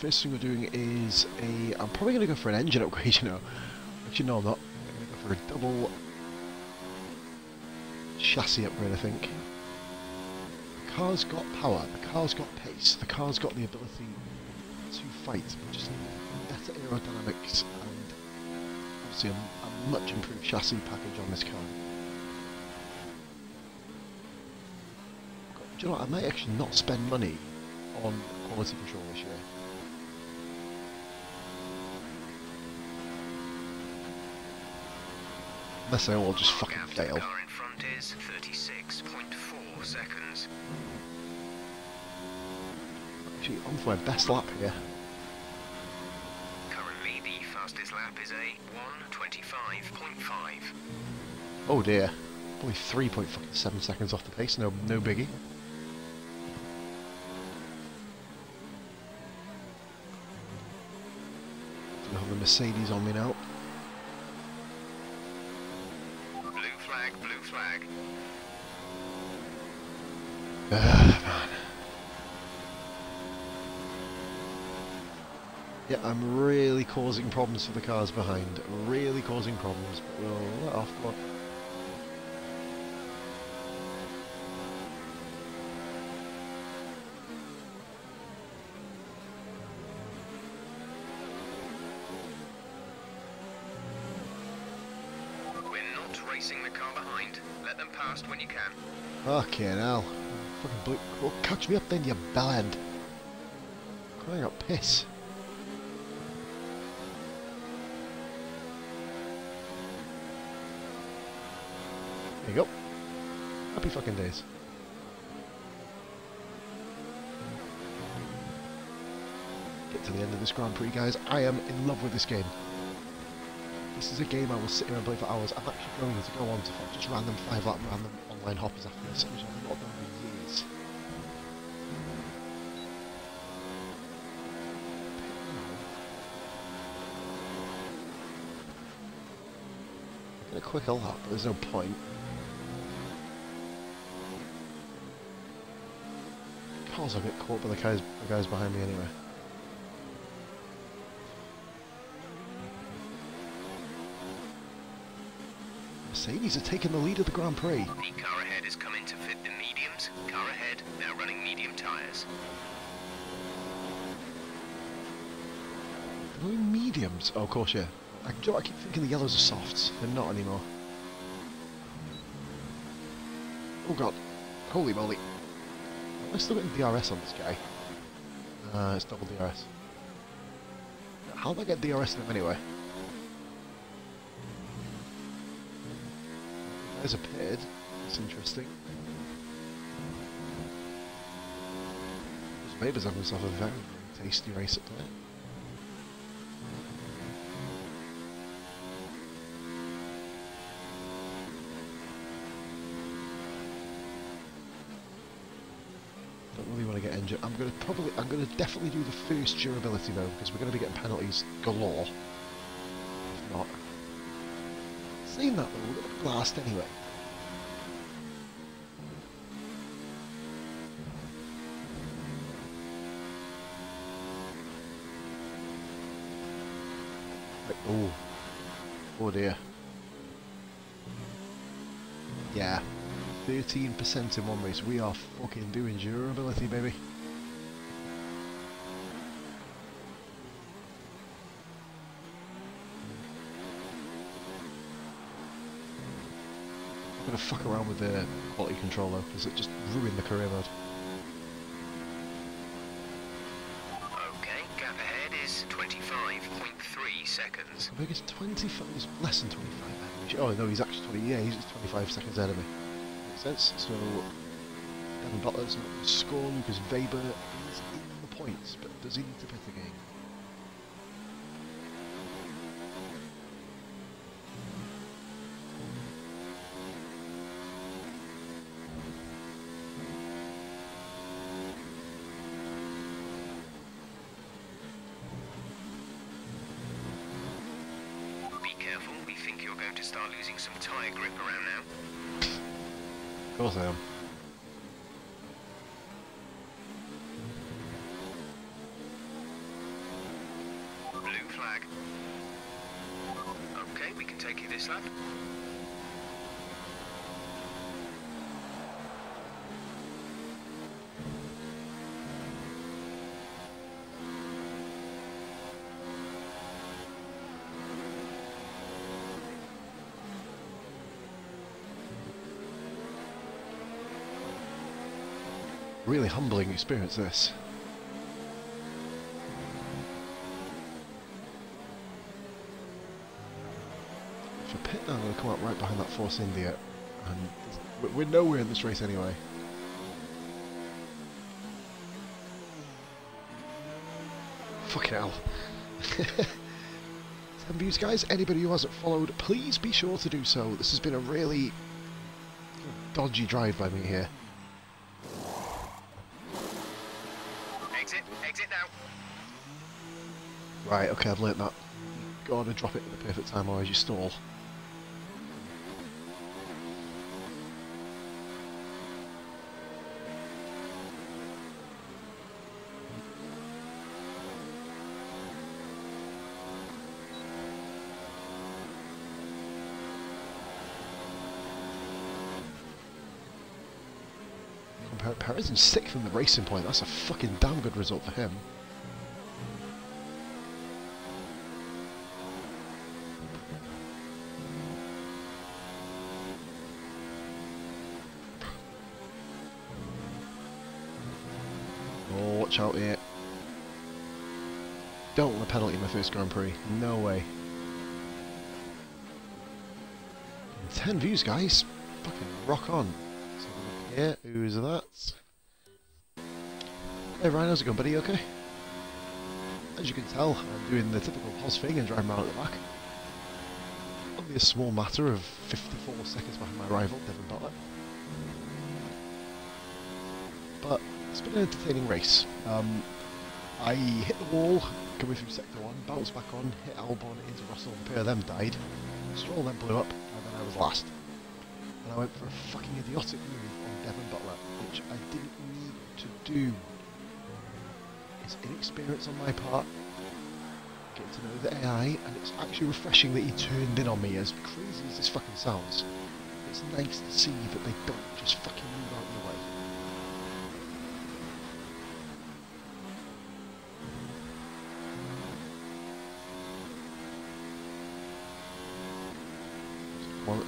First thing we're doing is a. I'm probably going to go for an engine upgrade, *laughs* you know. Actually, no, I'm not. I'm going to go for a double chassis upgrade, I think. The car's got power, the car's got pace, the car's got the ability to fight. We just better aerodynamics and obviously a, a much improved chassis package on this car. Do you know what? I might actually not spend money on quality control this year. Unless they all just fucking fail. car in front is 36.4 seconds. Actually, on for my best lap here. Currently, the fastest lap is a 125.5. Oh dear. Only 3.7 seconds off the pace, no no biggie. I have the Mercedes on me now. Blue flag, blue flag. Ah, man. Yeah, I'm really causing problems for the cars behind. Really causing problems, but we'll let off. Come on. We're not racing the car behind. Let them past when you can. Fucking hell. Fucking blue. Oh, catch me up then, you bellend. Crying out piss. There you go. Happy fucking days. Get to the end of this Grand Prix, guys. I am in love with this game. This is a game I will sit here and play for hours. I'm actually going to go on to just random five lap random online hoppers after this, which I've not done for years. Get a quick lap, but there's no point. Cars will get caught by the guys, the guys behind me anyway. Mercedes are taking the lead of the Grand Prix. The car ahead is coming to fit the mediums. Car ahead, now running medium tyres. They're going mediums. Oh, of course, yeah. I, you know I keep thinking the yellows are softs. They're not anymore. Oh god. Holy moly. I still getting DRS on this guy? Uh, it's double DRS. How do I get DRS in him anyway? There's a pid. That's interesting. Weber's having himself a very, very tasty race up there. Don't really to. I'm gonna probably, I'm gonna definitely do the first durability though, because we're gonna be getting penalties galore. If not, saying that though, blast anyway. Oh, oh dear. Yeah, 13% in one race. We are fucking doing durability, baby. I'm gonna fuck around with the quality control though, because it just ruined the career mode. Okay, gap ahead is 25.3 seconds. I think it's 25, it's less than 25. Oh no, he's actually 20, yeah, he's 25 seconds ahead of me. Makes sense. So, Devon Butler's not going to score, Lukas Weber is in the points, but does he need to pit again? Be careful, we think you're going to start losing some tyre grip around now. Of course I am. Blue flag. Okay, we can take you this lap. Really humbling experience this. For I pit now, I'm going to come up right behind that Force India, and we're nowhere in this race anyway. Fucking hell. *laughs* Ten views, guys. Anybody who hasn't followed, please be sure to do so. This has been a really dodgy drive by me here. Exit, exit now. Right, okay, I've learnt that. Gotta drop it at the perfect time, otherwise you stall. Per- Perez in sixth in the racing point. That's a fucking damn good result for him. Watch out here. Don't want a penalty in my first Grand Prix. No way. 10 views, guys. Fucking rock on. Yeah, who's that? Hey Ryan, how's it going, buddy? Okay? As you can tell, I'm doing the typical pause thing and driving around at the back. Only a small matter of 54 seconds behind my rival, Devon Butler. But it's been an entertaining race. Um, I hit the wall coming through sector one, bounced back on, hit Albon into Russell, a pair of them died. Stroll then blew up, and then I was last. And I went for a fucking idiotic move on Devon Butler, which I didn't need to do. It's inexperience on my part, getting to know the AI, and it's actually refreshing that he turned in on me, as crazy as this fucking sounds. It's nice to see that they don't just fucking move out of the way.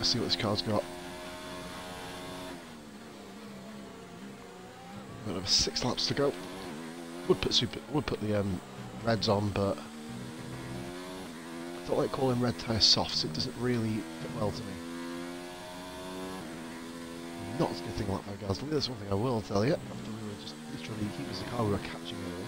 Let's see what this car's got. Got Another six laps to go. Would put super, would put the um, reds on, but I don't like calling red tyres softs. It doesn't really fit well to me. Not as good a thing like my Gasly. That's one thing I will tell you. After we were just literally, he was the car we were catching earlier.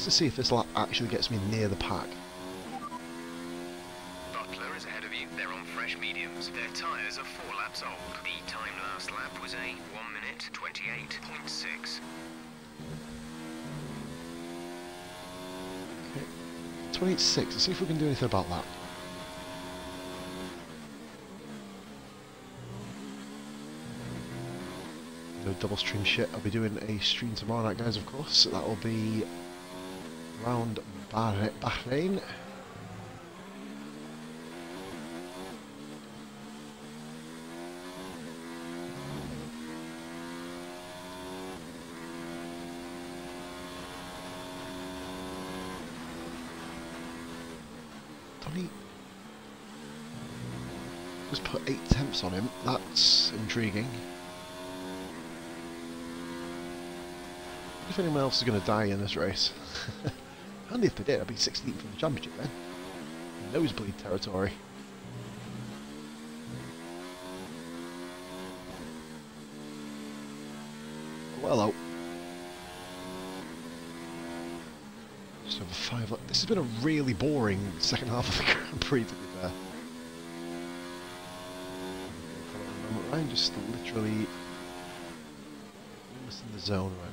Just to see if this lap actually gets me near the pack. Butler is ahead of you. They're on fresh mediums. Their tyres are four laps old. The time last lap was a 1 minute 28.6. Okay. 26. Let's see if we can do anything about that. No double stream shit. I'll be doing a stream tomorrow night, guys, of course. That will be round Bahrain. Donny just put eight temps on him. That's intriguing. If anyone else is going to die in this race. *laughs* Handy if they did, I'd be 16th in the championship then. Nosebleed territory. Well out. Just over five. This has been a really boring second half of the *laughs* Grand Prix, to be fair. Ryan just literally almost in the zone right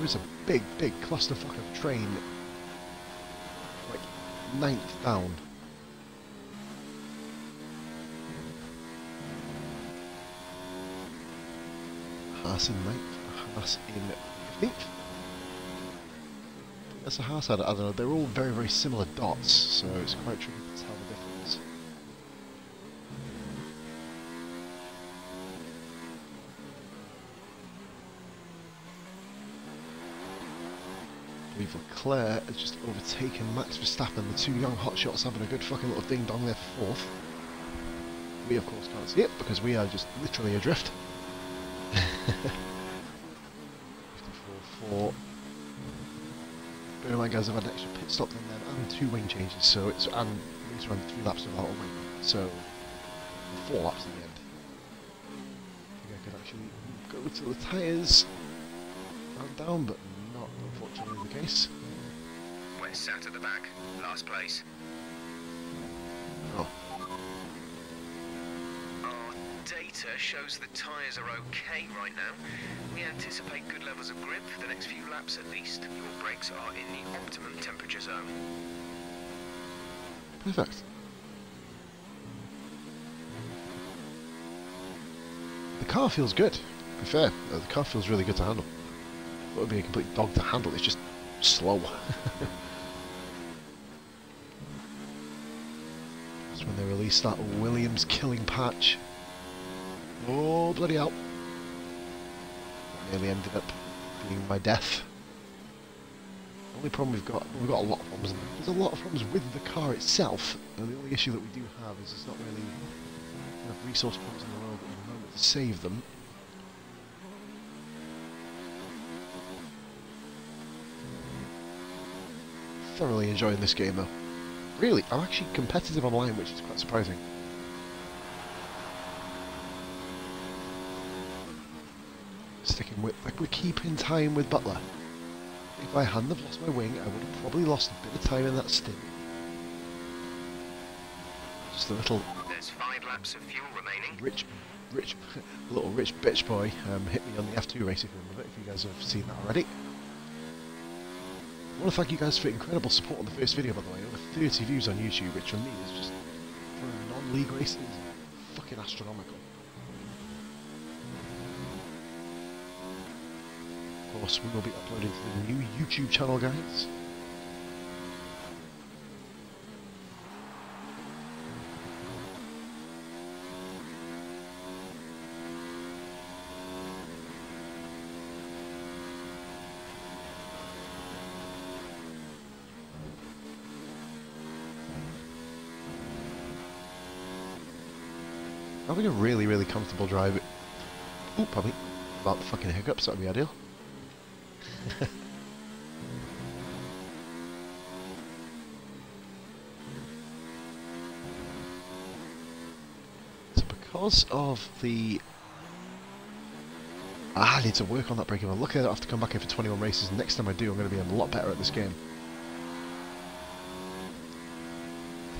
There is a big, big clusterfuck of train, like ninth down. Haas in ninth, Haas in fifteenth. That's a Haas, I don't know, they're all very, very similar dots, so it's quite tricky to tell the difference. I believe Leclerc has just overtaken Max Verstappen, the two young hotshots having a good fucking little ding dong there for fourth. We of course can't see it because we are just literally adrift. *laughs* 54 4. Bear in mind guys, I've had an extra pit stop than there and two wing changes, so it's and we need to run three laps without a wing. So four laps in the end. I think I could actually go to the tyres and down, but not unfortunately the case. Sat at the back. Last place. Oh, Our data shows the tyres are okay right now. We anticipate good levels of grip for the next few laps at least. Your brakes are in the optimum temperature zone. perfect. The car feels good. To be fair, uh, the car feels really good to handle. It would be a complete dog to handle. It's just slow. *laughs* That's when they released that Williams killing patch. Oh bloody hell! Nearly ended up being my death. The only problem we've got, we've got a lot of problems. There's a lot of problems with the car itself, and the only issue that we do have is it's not really enough resource points in the world at the moment to save them. Thoroughly enjoying this game though. Really, I'm actually competitive online, which is quite surprising. Sticking with, like we're keeping time with Butler. If I hadn't have lost my wing, I would have probably lost a bit of time in that stint. Just a little There's five laps of fuel remaining. rich, rich, *laughs* little rich bitch boy um, hit me on the F2 race if you remember, if you guys have seen that already. I want to thank you guys for incredible support on the first video, by the way. Over 30 views on YouTube, which for me is just, for a non-league race, is fucking astronomical. Of course, we will be uploading to the new YouTube channel, guys. Having a really, really comfortable drive. Ooh, probably about the fucking hiccups, that'd be ideal. *laughs* so because of the... Ah, I need to work on that braking. Look, I have to come back here for 21 races. Next time I do, I'm going to be a lot better at this game.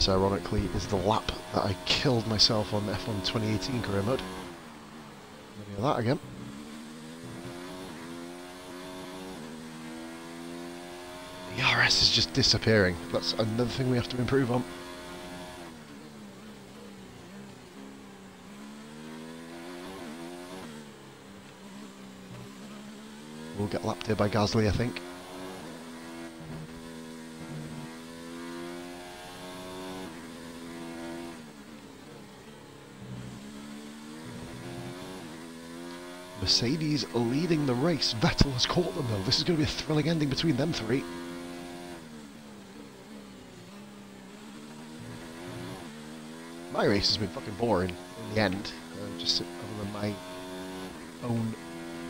This ironically is the lap that I killed myself on F1 2018 career mode. Maybe that again. The ERS is just disappearing. That's another thing we have to improve on. We'll get lapped here by Gasly, I think. Mercedes leading the race. Vettel has caught them though. This is going to be a thrilling ending between them three. My race has been fucking boring in the end. Uh, just other than my own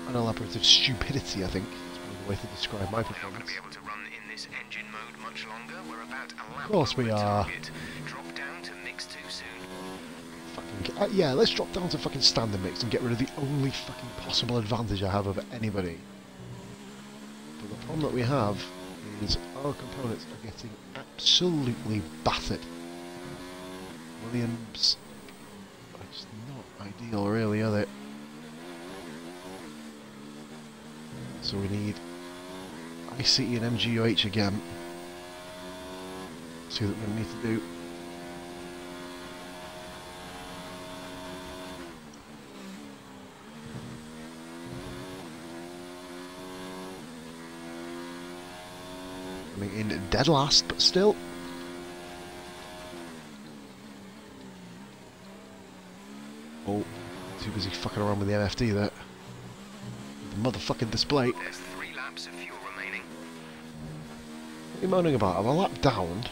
unelaborative stupidity, I think is probably the way to describe my We're not going to performance. be able to run in this engine mode much longer. We're about a lap Of course we are. target. Drop down to mix too soon. Fucking, uh, yeah, let's drop down to fucking standard mix and get rid of the only fucking possible advantage I have over anybody. But the problem that we have is our components are getting absolutely battered. Williams It's not ideal really, are they? So we need ICE and MGUH again. See what we need to do. Coming in dead last, but still. Oh, too busy fucking around with the MFD there. The motherfucking display. There's three laps of fuel remaining. What are you moaning about? I'm a lap down.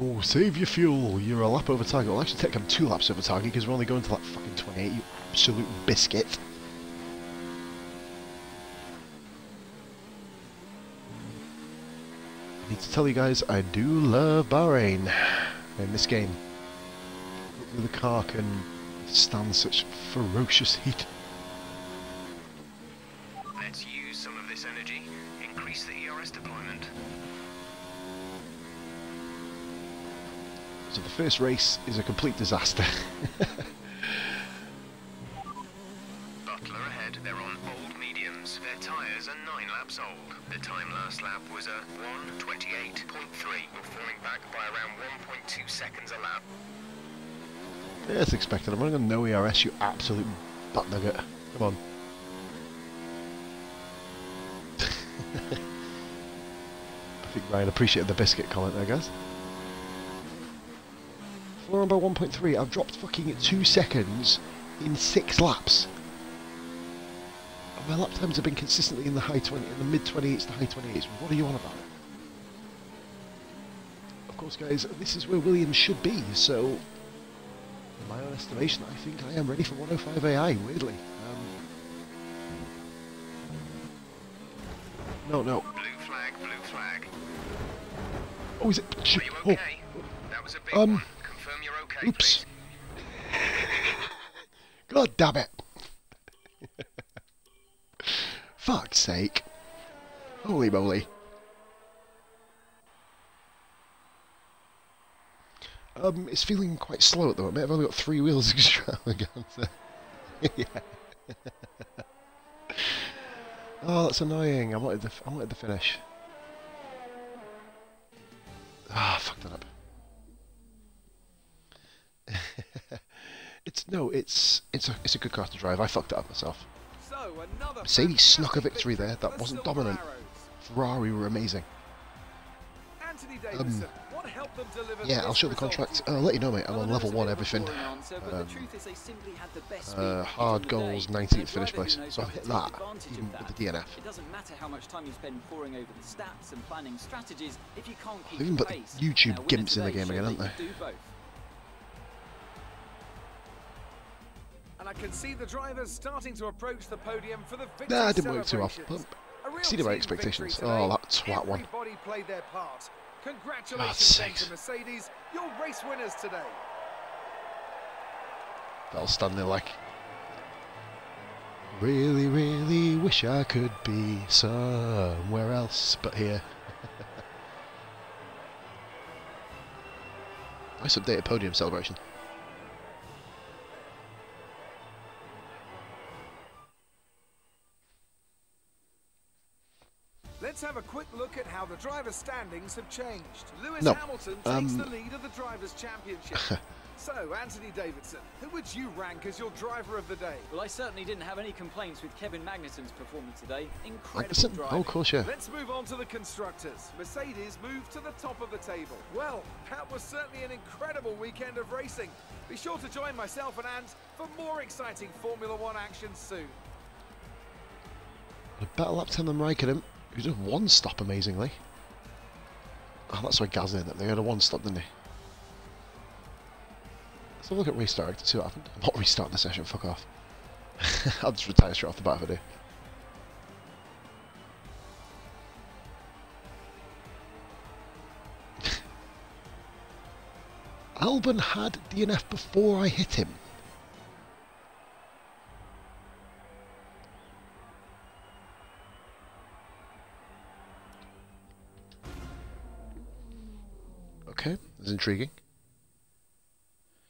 Oh, save your fuel. You're a lap over target. Well, actually, take them two laps over target because we're only going to like fucking 28, you absolute biscuit. Need to tell you guys, I do love Bahrain in this game. The car can stand such ferocious heat. Let's use some of this energy. Increase the ERS deployment. So the first race is a complete disaster. *laughs* expected. I'm running on no ERS, you absolute butt nugget. Come on. *laughs* I think Ryan appreciated the biscuit comment there, guys. Floor number 1.3. I've dropped fucking two seconds in six laps. My lap times have been consistently in the high 20, in the mid 28s to high 28s. What are you on about? Of course, guys, this is where Williams should be. So, my own estimation, I think I am ready for 105 AI. Weirdly. Um, no, no. Blue flag, blue flag. Oh, is it? Are you Oh, okay? That was a big Um, one. Confirm you're okay, oops. *laughs* God damn it! *laughs* Fuck's sake! Holy moly! Um, it's feeling quite slow at the moment. I've only got three wheels *laughs* extravaganza. yeah. oh, that's annoying. I wanted the I wanted the finish. Ah, fucked that up. *laughs* it's no, it's it's a it's a good car to drive. I fucked it up myself. So another Mercedes snuck a victory there. That wasn't dominant. Ferrari were amazing. Anthony Davidson, Um, Yeah, I'll show the contract. I'll let you know, mate. I'm on level one, bit of a everything. boring answer, but the Um, truth is they simply had the best speed Uh, hard of the day. goals, 19th finish place. So I've hit that, advantage of even that. with the DNF. It doesn't matter how much time you spend poring over the stats and planning strategies if you can't keep Even put the. YouTube gimps in the game again, aren't both. And I can see the drivers starting to approach the podium for the victory Nah, I didn't work too off. celebrations. A real exceeded my expectations. Oh, that twat one. Everybody played their part. Congratulations to. Mercedes, your race winners today. That'll stand there like. Really, really wish I could be somewhere else but here. *laughs* nice updated podium celebration. Let's have a quick look at how the driver standings have changed. Lewis No, Hamilton takes um, the lead of the Drivers' Championship. *laughs* so, Anthony Davidson, who would you rank as your driver of the day? Well, I certainly didn't have any complaints with Kevin Magnussen's performance today. Incredible Magnussen? driving. Oh, of course, yeah. Let's move on to the constructors. Mercedes moved to the top of the table. Well, that was certainly an incredible weekend of racing. Be sure to join myself and Ant for more exciting Formula One action soon. A better lap time than Raikkonen, who did one stop amazingly. Oh, that's why Gasly did it. They had a one stop, didn't they? Let's have a look at restart to see what happened. I'm not restarting the session, fuck off. *laughs* I'll just retire straight off the bat if I do. *laughs* Albon had DNF before I hit him. Intriguing.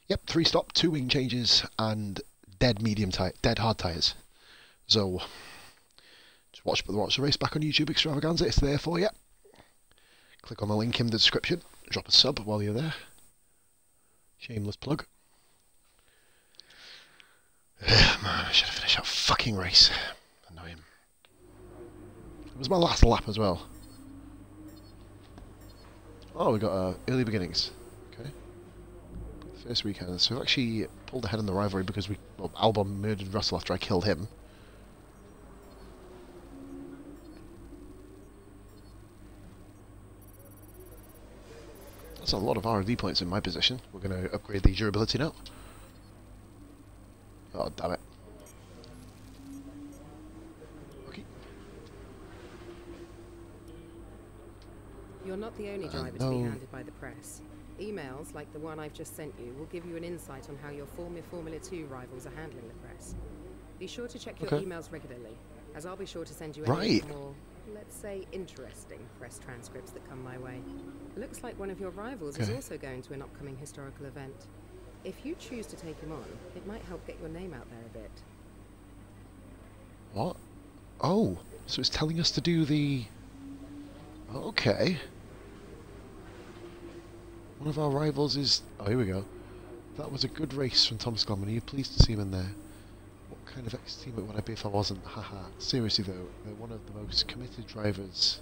Yep, three stop, two wing changes, and dead medium tire, dead hard tires. So, just watch, watch the race back on YouTube Extravaganza. It's there for you. Click on the link in the description. Drop a sub while you're there. Shameless plug. *sighs* Man, I should have finished that fucking race. Annoying. It was my last lap as well. Oh, we got uh, early beginnings. Okay. First weekend. So we've actually pulled ahead in the rivalry because we well, Albon murdered Russell after I killed him. That's a lot of R&D points in my position. We're going to upgrade the durability now. Oh, damn it. You're not the only Uh, driver to be handed by the press. Emails like the one I've just sent you will give you an insight on how your former Formula 2 rivals are handling the press. Be sure to check your Okay. emails regularly, as I'll be sure to send you Right. any more, let's say, interesting press transcripts that come my way. Looks like one of your rivals is also going to an upcoming historical event. If you choose to take him on, it might help get your name out there a bit. What? Oh, so it's telling us to do the... Okay. One of our rivals is... Oh, here we go. That was a good race from Thomas Glomman. Are you pleased to see him in there? What kind of ex-teammate would I be if I wasn't? Haha. Seriously though, they're one of the most committed drivers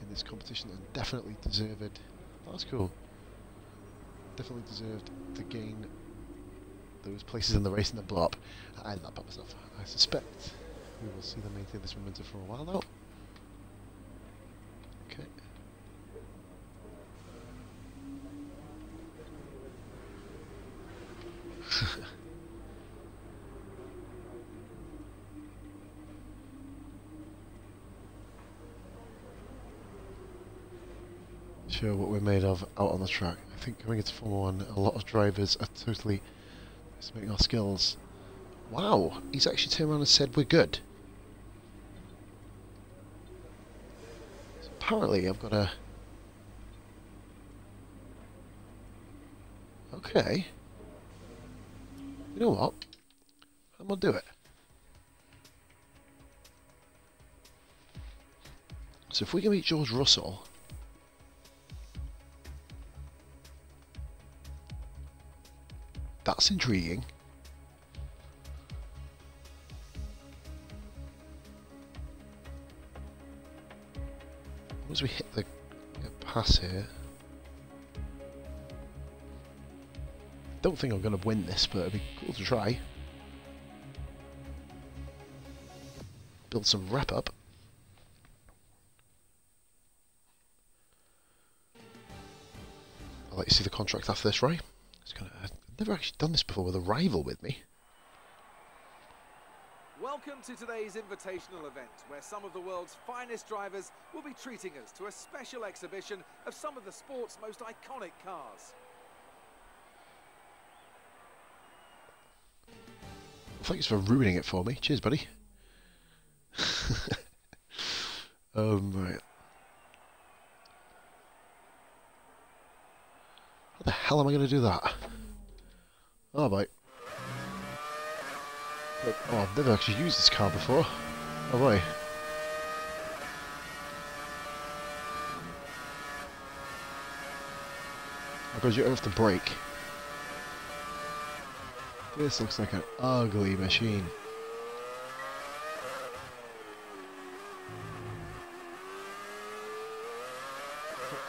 in this competition and definitely deserved... That's cool. Definitely deserved to gain those places in the race and the blow up. I did that myself. I suspect we will see them maintain this momentum for a while now. Okay. Show what we're made of out on the track. I think coming into Formula One, a lot of drivers are totally estimating our skills. Wow, he's actually turned around and said we're good. So apparently I've got a... Okay. You know what? I'm gonna do it. So if we can beat George Russell... That's intriguing. Once we hit the pass here, don't think I'm going to win this, but it'd be cool to try. Build some wrap up. I'll let you see the contract after this, right? Never actually done this before with a rival with me. Welcome to today's invitational event, where some of the world's finest drivers will be treating us to a special exhibition of some of the sport's most iconic cars. Thanks for ruining it for me. Cheers, buddy. *laughs* um, right. How the hell am I going to do that? Oh, mate. Oh, I've never actually used this car before. Oh, boy. Because you have to brake. This looks like an ugly machine.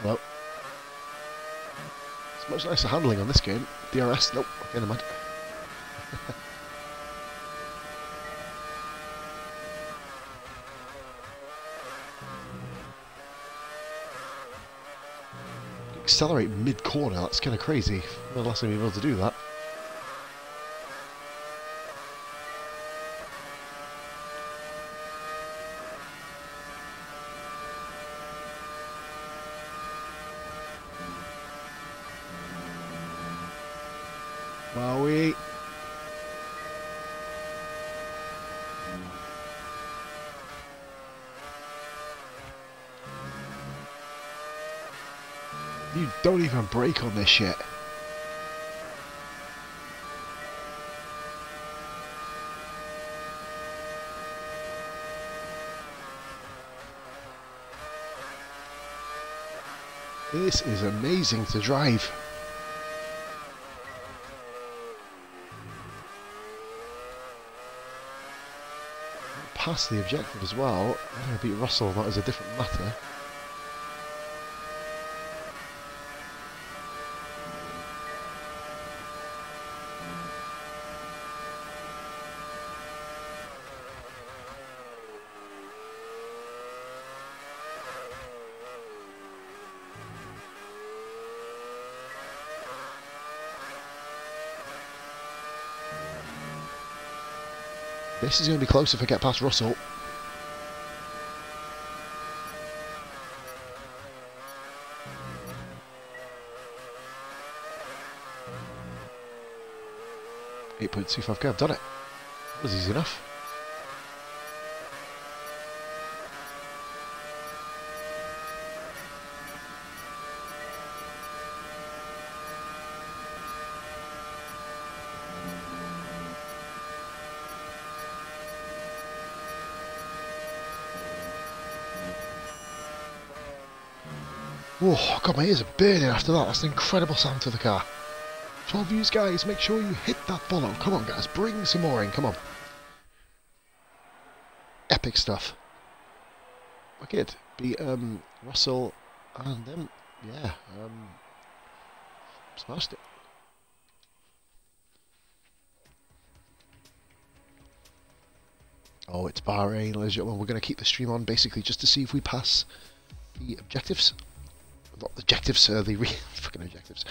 Well, much nicer handling on this game. DRS, nope, okay, never mind. Accelerate mid-corner, that's kind of crazy. The last time you've been able to do that. Wowie. You brake on this shit. This is amazing to drive. Past the objective as well. I'm going to beat Russell, that is a different matter. This is going to be close if I get past Russell. Eight point two five k. I've done it. That was easy enough. Oh, God, my ears are burning after that. That's an incredible sound to the car. 12 views, guys. Make sure you hit that follow. Come on, guys. Bring some more in. Come on. Epic stuff. Wicked. Beat um, Russell and then, yeah, um, smashed it. Oh, it's Bahrain, ladies and gentlemen. We're going to keep the stream on basically just to see if we pass the objectives objectives, uh, the *laughs* fucking objectives.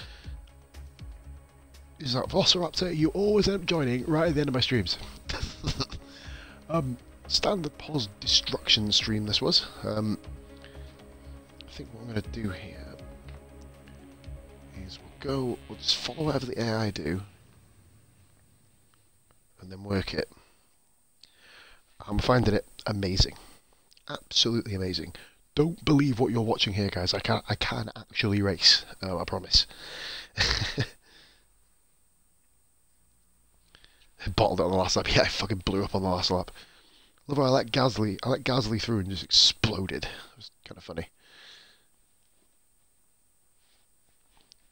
Is that Velociraptor? You always end up joining right at the end of my streams. *laughs* um, standard pause destruction stream this was. Um, I think what I'm going to do here is we'll go, we'll just follow whatever the AI do, and then work it. I'm finding it amazing, absolutely amazing don't believe what you're watching here, guys. I can I can actually race. Uh, I promise. *laughs* Bottled it on the last lap. *laughs* Yeah, I fucking blew up on the last lap. Love how I let Gasly I let Gasly through and just exploded. It was kind of funny.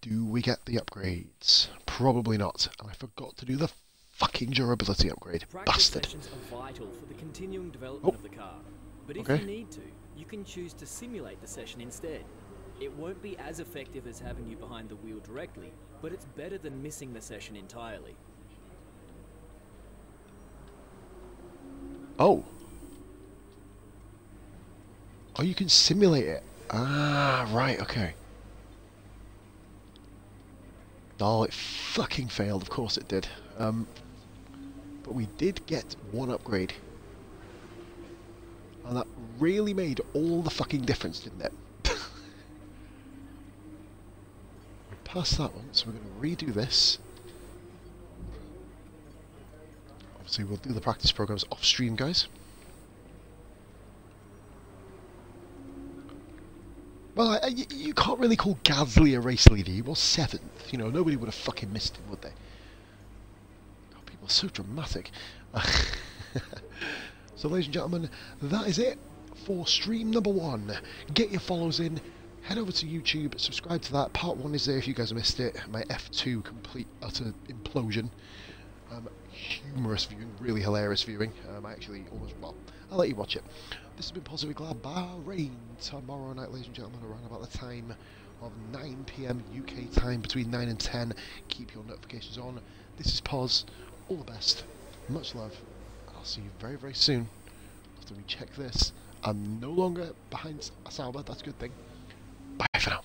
Do we get the upgrades? Probably not. And I forgot to do the fucking durability upgrade. Practice Bastard. are vital for the continuing development Oh. of the car. But if Okay. you need to, you can choose to simulate the session instead. It won't be as effective as having you behind the wheel directly, but it's better than missing the session entirely. Oh. Oh, you can simulate it. Ah, right, okay. Oh, it fucking failed. Of course it did. Um, but we did get one upgrade. And that really made all the fucking difference, didn't it? *laughs* we passed that one, so we're going to redo this. Obviously, we'll do the practice programs off stream, guys. Well, I, I, you can't really call Gasly a race leader. He was seventh. You know, nobody would have fucking missed him, would they? God, people are so dramatic. *laughs* so, ladies and gentlemen, that is it for stream number one. Get your follows in. Head over to YouTube, subscribe to that. Part one is there if you guys missed it. My F2 complete utter implosion. Um, humorous viewing, really hilarious viewing. Um, I actually almost, well, I'll let you watch it. This has been Positive Glad Bahrain. Tomorrow night, ladies and gentlemen, around about the time of 9pm UK time, between 9 and 10. Keep your notifications on. This is Pos. All the best. Much love. I'll see you very, very soon. After we check this, I'm no longer behind Sauber. That's a good thing. Bye for now.